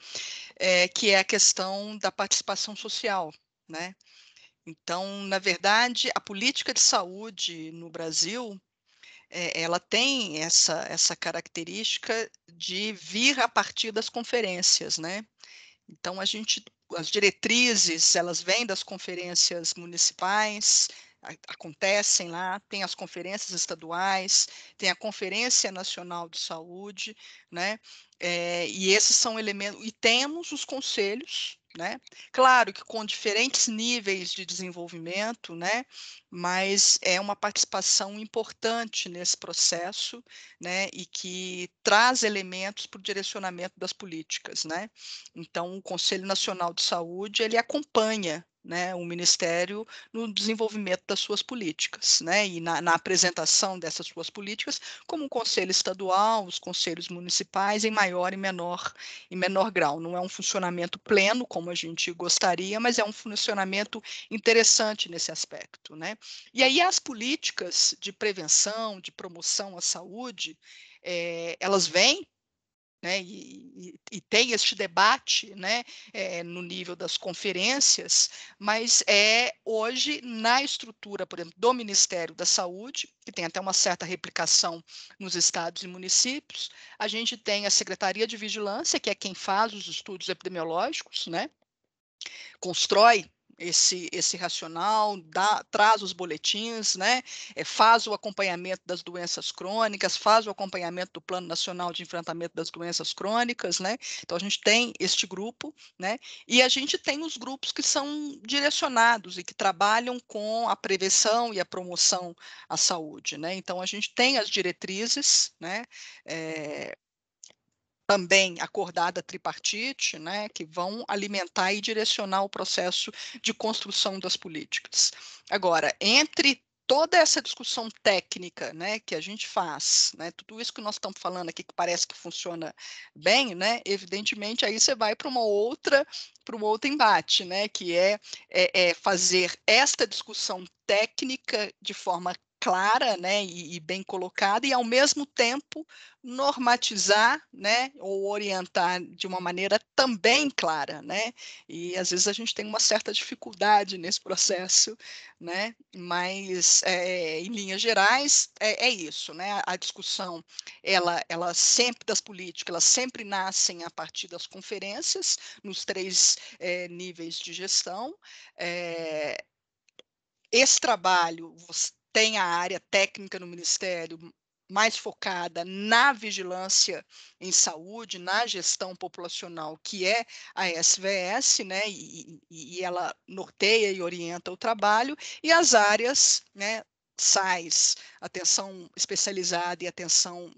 é, que é a questão da participação social, né? Então, na verdade, a política de saúde no Brasil, é, ela tem essa, essa característica de vir a partir das conferências, né? Então, a gente, as diretrizes, elas vêm das conferências municipais, acontecem lá, tem as conferências estaduais, tem a Conferência Nacional de Saúde, né? É, e esses são elementos, e temos os conselhos, né? Claro que com diferentes níveis de desenvolvimento, né? Mas é uma participação importante nesse processo, né? E que traz elementos para o direcionamento das políticas, né? Então, o Conselho Nacional de Saúde ele acompanha né, o Ministério no desenvolvimento das suas políticas, né, e na, na, apresentação dessas suas políticas, como o Conselho Estadual, os conselhos municipais, em maior e menor, em menor grau. Não é um funcionamento pleno, como a gente gostaria, mas é um funcionamento interessante nesse aspecto. Né? E aí as políticas de prevenção, de promoção à saúde, é, elas vêm né, e, e, tem este debate né, é, no nível das conferências, mas é hoje na estrutura, por exemplo, do Ministério da Saúde, que tem até uma certa replicação nos estados e municípios, a gente tem a Secretaria de Vigilância, que é quem faz os estudos epidemiológicos, né, constrói esse, esse racional, dá, traz os boletins, né, é, faz o acompanhamento das doenças crônicas, faz o acompanhamento do Plano Nacional de Enfrentamento das Doenças Crônicas, né, então a gente tem este grupo, né, e a gente tem os grupos que são direcionados e que trabalham com a prevenção e a promoção à saúde, né, então a gente tem as diretrizes, né, é, também acordada tripartite, né, que vão alimentar e direcionar o processo de construção das políticas. Agora, entre toda essa discussão técnica, né, que a gente faz, né, tudo isso que nós estamos falando aqui que parece que funciona bem, né, evidentemente aí você vai para uma outra, para um outro embate, né, que é, é, é fazer esta discussão técnica de forma clara, né, e, e, bem colocada, e ao mesmo tempo normatizar, né, ou orientar de uma maneira também clara, né, e às vezes a gente tem uma certa dificuldade nesse processo, né, mas é, em linhas gerais é, é, isso, né, a discussão, ela, ela sempre das políticas, elas sempre nascem a partir das conferências, nos três é, níveis de gestão, é, esse trabalho tem a área técnica no Ministério mais focada na vigilância em saúde, na gestão populacional, que é a SVS, né, e, e ela norteia e orienta o trabalho, e as áreas né, SAIS, atenção especializada e atenção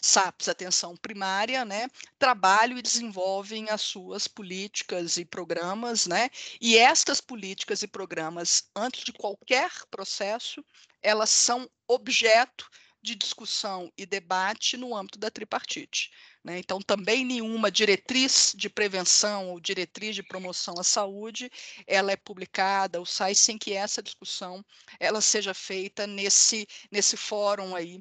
SAPS, atenção primária, né, trabalham e desenvolvem as suas políticas e programas, né, e estas políticas e programas, antes de qualquer processo, elas são objeto de discussão e debate no âmbito da tripartite. Né? Então, também nenhuma diretriz de prevenção ou diretriz de promoção à saúde, ela é publicada ou sai sem que essa discussão ela seja feita nesse, nesse fórum aí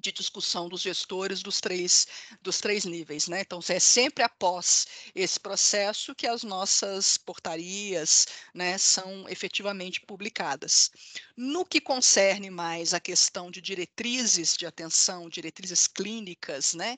de discussão dos gestores dos três, dos três níveis. Né? Então, é sempre após esse processo que as nossas portarias né, são efetivamente publicadas. No que concerne mais a questão de diretrizes de atenção, diretrizes clínicas, né,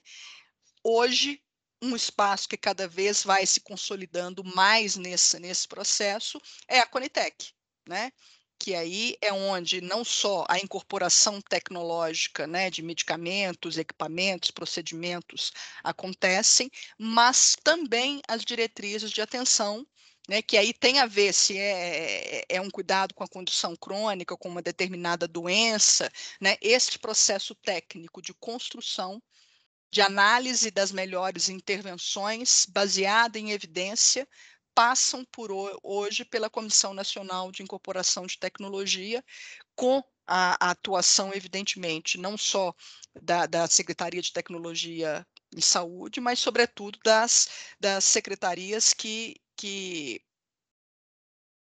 hoje, um espaço que cada vez vai se consolidando mais nesse, nesse processo é a Conitec, né? Que aí é onde não só a incorporação tecnológica né, de medicamentos, equipamentos, procedimentos acontecem, mas também as diretrizes de atenção né, que aí tem a ver se é, é um cuidado com a condição crônica, com uma determinada doença, né, este processo técnico de construção, de análise das melhores intervenções baseada em evidência, passam por hoje pela Comissão Nacional de Incorporação de Tecnologia, com a, a atuação, evidentemente, não só da, da Secretaria de Tecnologia e Saúde, mas, sobretudo, das, das secretarias que que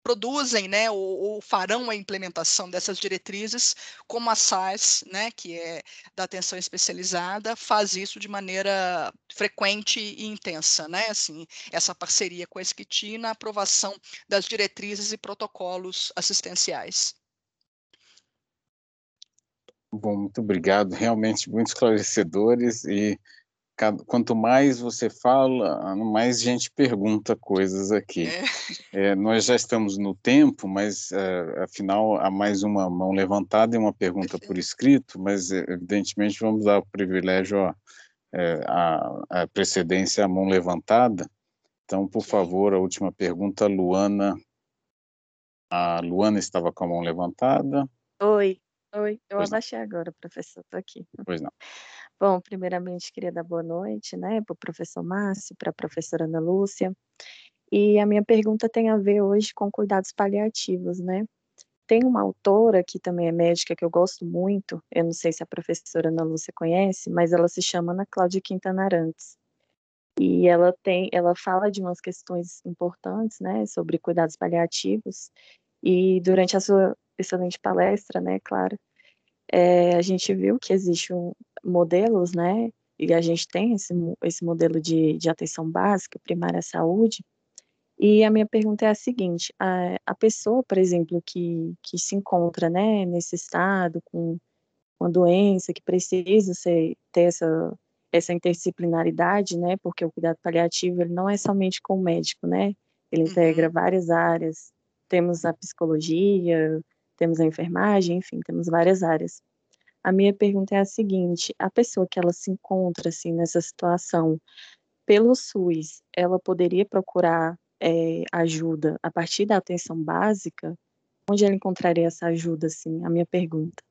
produzem, né, ou, ou, farão a implementação dessas diretrizes, como a SARS, né, que é da atenção especializada, faz isso de maneira frequente e intensa, né, assim, essa parceria com a Esquiti na aprovação das diretrizes e protocolos assistenciais. Bom, muito obrigado, realmente muito esclarecedores e quanto mais você fala, mais gente pergunta coisas aqui. É. É, nós já estamos no tempo, mas uh, afinal há mais uma mão levantada e uma pergunta por escrito, mas evidentemente vamos dar o privilégio à a, a, precedência à mão levantada. Então, por favor, a última pergunta, Luana. A Luana estava com a mão levantada. Oi, oi, eu pois abaixei não. agora, professor, estou aqui. Pois não. Bom, primeiramente queria dar boa noite, né, para o professor Márcio, para a professora Ana Lúcia. E a minha pergunta tem a ver hoje com cuidados paliativos, né? Tem uma autora que também é médica que eu gosto muito, eu não sei se a professora Ana Lúcia conhece, mas ela se chama Ana Cláudia Quintana Arantes. E ela tem, ela fala de umas questões importantes, né, sobre cuidados paliativos. E durante a sua excelente palestra, né, claro, é, a gente viu que existem um, modelos, né? E a gente tem esse, esse modelo de, de atenção básica, primária à saúde. E a minha pergunta é a seguinte: a, a pessoa, por exemplo, que, que se encontra né, nesse estado, com uma doença, que precisa ser, ter essa, essa interdisciplinaridade, né? Porque o cuidado paliativo ele não é somente com o médico, né? Ele integra uhum. várias áreas. Temos a psicologia, temos a enfermagem, enfim, temos várias áreas. A minha pergunta é a seguinte: a pessoa que ela se encontra assim nessa situação pelo SUS, ela poderia procurar é, ajuda a partir da atenção básica? Onde ela encontraria essa ajuda? Assim, a minha pergunta.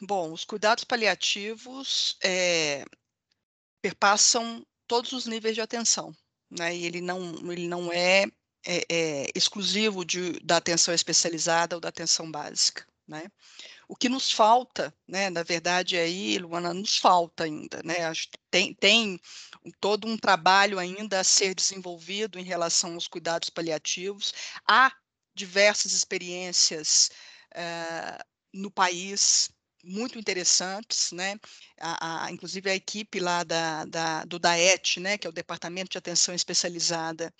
Bom, os cuidados paliativos é, perpassam todos os níveis de atenção, né? E ele não, ele não é é, é, exclusivo de, da atenção especializada ou da atenção básica, né? O que nos falta, né, na verdade, aí, Luana, nos falta ainda, né? Tem, tem todo um trabalho ainda a ser desenvolvido em relação aos cuidados paliativos. Há diversas experiências uh, no país muito interessantes, né? A, a, inclusive a equipe lá da, da, do DAET, né, que é o Departamento de Atenção Especializada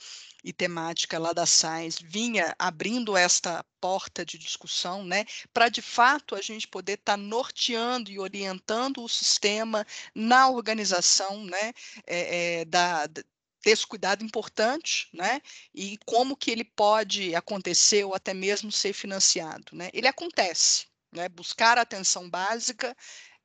e Temática lá da SAIS, vinha abrindo esta porta de discussão, né, para de fato a gente poder estar tá norteando e orientando o sistema na organização, né, é, é, da, desse cuidado importante, né? E como que ele pode acontecer ou até mesmo ser financiado, né? Ele acontece, né? Buscar a atenção básica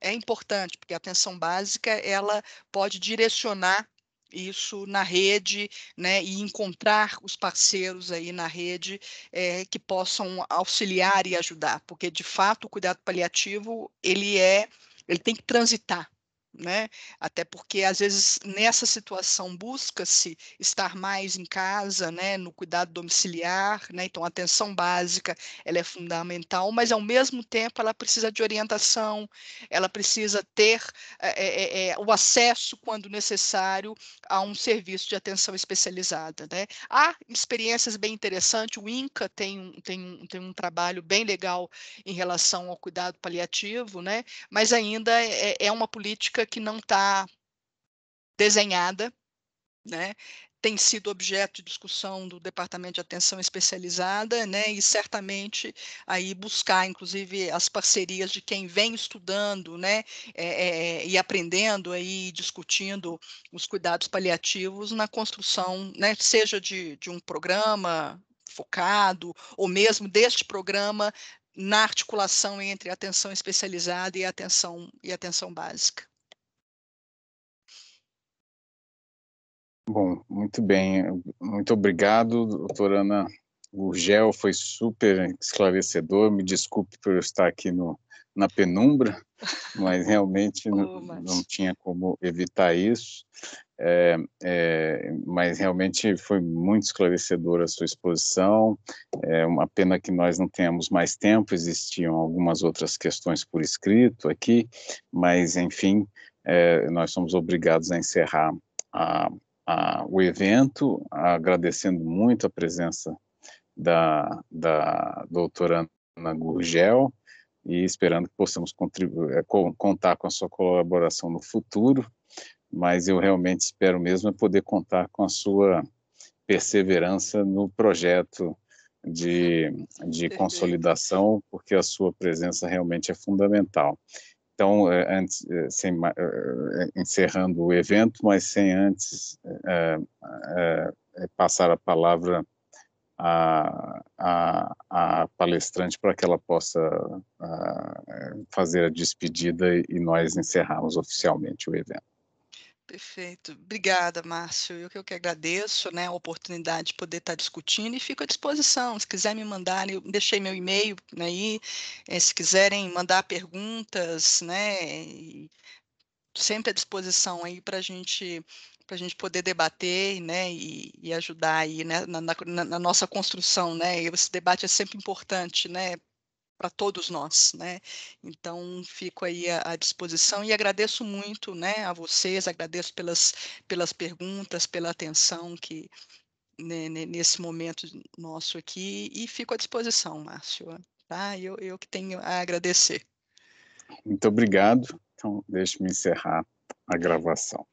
é importante, porque a atenção básica ela pode direcionar isso na rede, né, e encontrar os parceiros aí na rede é, que possam auxiliar e ajudar, porque de fato o cuidado paliativo ele é, ele tem que transitar né? Até porque às vezes nessa situação busca-se estar mais em casa, né, no cuidado domiciliar, né? Então a atenção básica ela é fundamental, mas ao mesmo tempo ela precisa de orientação, ela precisa ter é, é, é, o acesso quando necessário a um serviço de atenção especializada, né? Há experiências bem interessantes. O INCA tem tem tem um trabalho bem legal em relação ao cuidado paliativo, né? Mas ainda é, é uma política que não está desenhada, né? tem sido objeto de discussão do Departamento de Atenção Especializada, né, e certamente aí buscar, inclusive, as parcerias de quem vem estudando, né, é, é, e aprendendo aí, discutindo os cuidados paliativos na construção, né, seja de, de um programa focado, ou mesmo deste programa na articulação entre atenção especializada e atenção e atenção básica. Bom, muito bem. Muito obrigado, doutora Ana Gurgel, foi super esclarecedor. Me desculpe por eu estar aqui no, na penumbra, mas realmente oh, não, mas... não, tinha como evitar isso. É, é, mas realmente foi muito esclarecedora a sua exposição. É uma pena que nós não tenhamos mais tempo, existiam algumas outras questões por escrito aqui, mas enfim, é, nós somos obrigados a encerrar a a, o evento, agradecendo muito a presença da, da doutora Ana Gurgel e esperando que possamos contribuir, é, contar com a sua colaboração no futuro, mas eu realmente espero mesmo poder contar com a sua perseverança no projeto de, de consolidação, porque a sua presença realmente é fundamental. Então, é, antes, é, sem, é, encerrando o evento, mas sem antes passar a palavra à, palestrante para que ela possa a, fazer a despedida e nós encerrarmos oficialmente o evento. Perfeito. Obrigada, Márcio. Eu que eu que agradeço né, a oportunidade de poder estar discutindo e fico à disposição. Se quiser me mandar, eu deixei meu e-mail aí. Eh, se quiserem mandar perguntas, né, sempre à disposição aí para a gente a gente poder debater, né, e, e ajudar aí né, na, na, na, nossa construção, né, esse debate é sempre importante, né, para todos nós, né? Então fico aí à, à, disposição e agradeço muito, né, a vocês, agradeço pelas pelas perguntas, pela atenção que né, nesse momento nosso aqui e fico à disposição, Márcio. Tá? Eu, eu que tenho a agradecer. Muito obrigado. Então, deixe-me encerrar a gravação.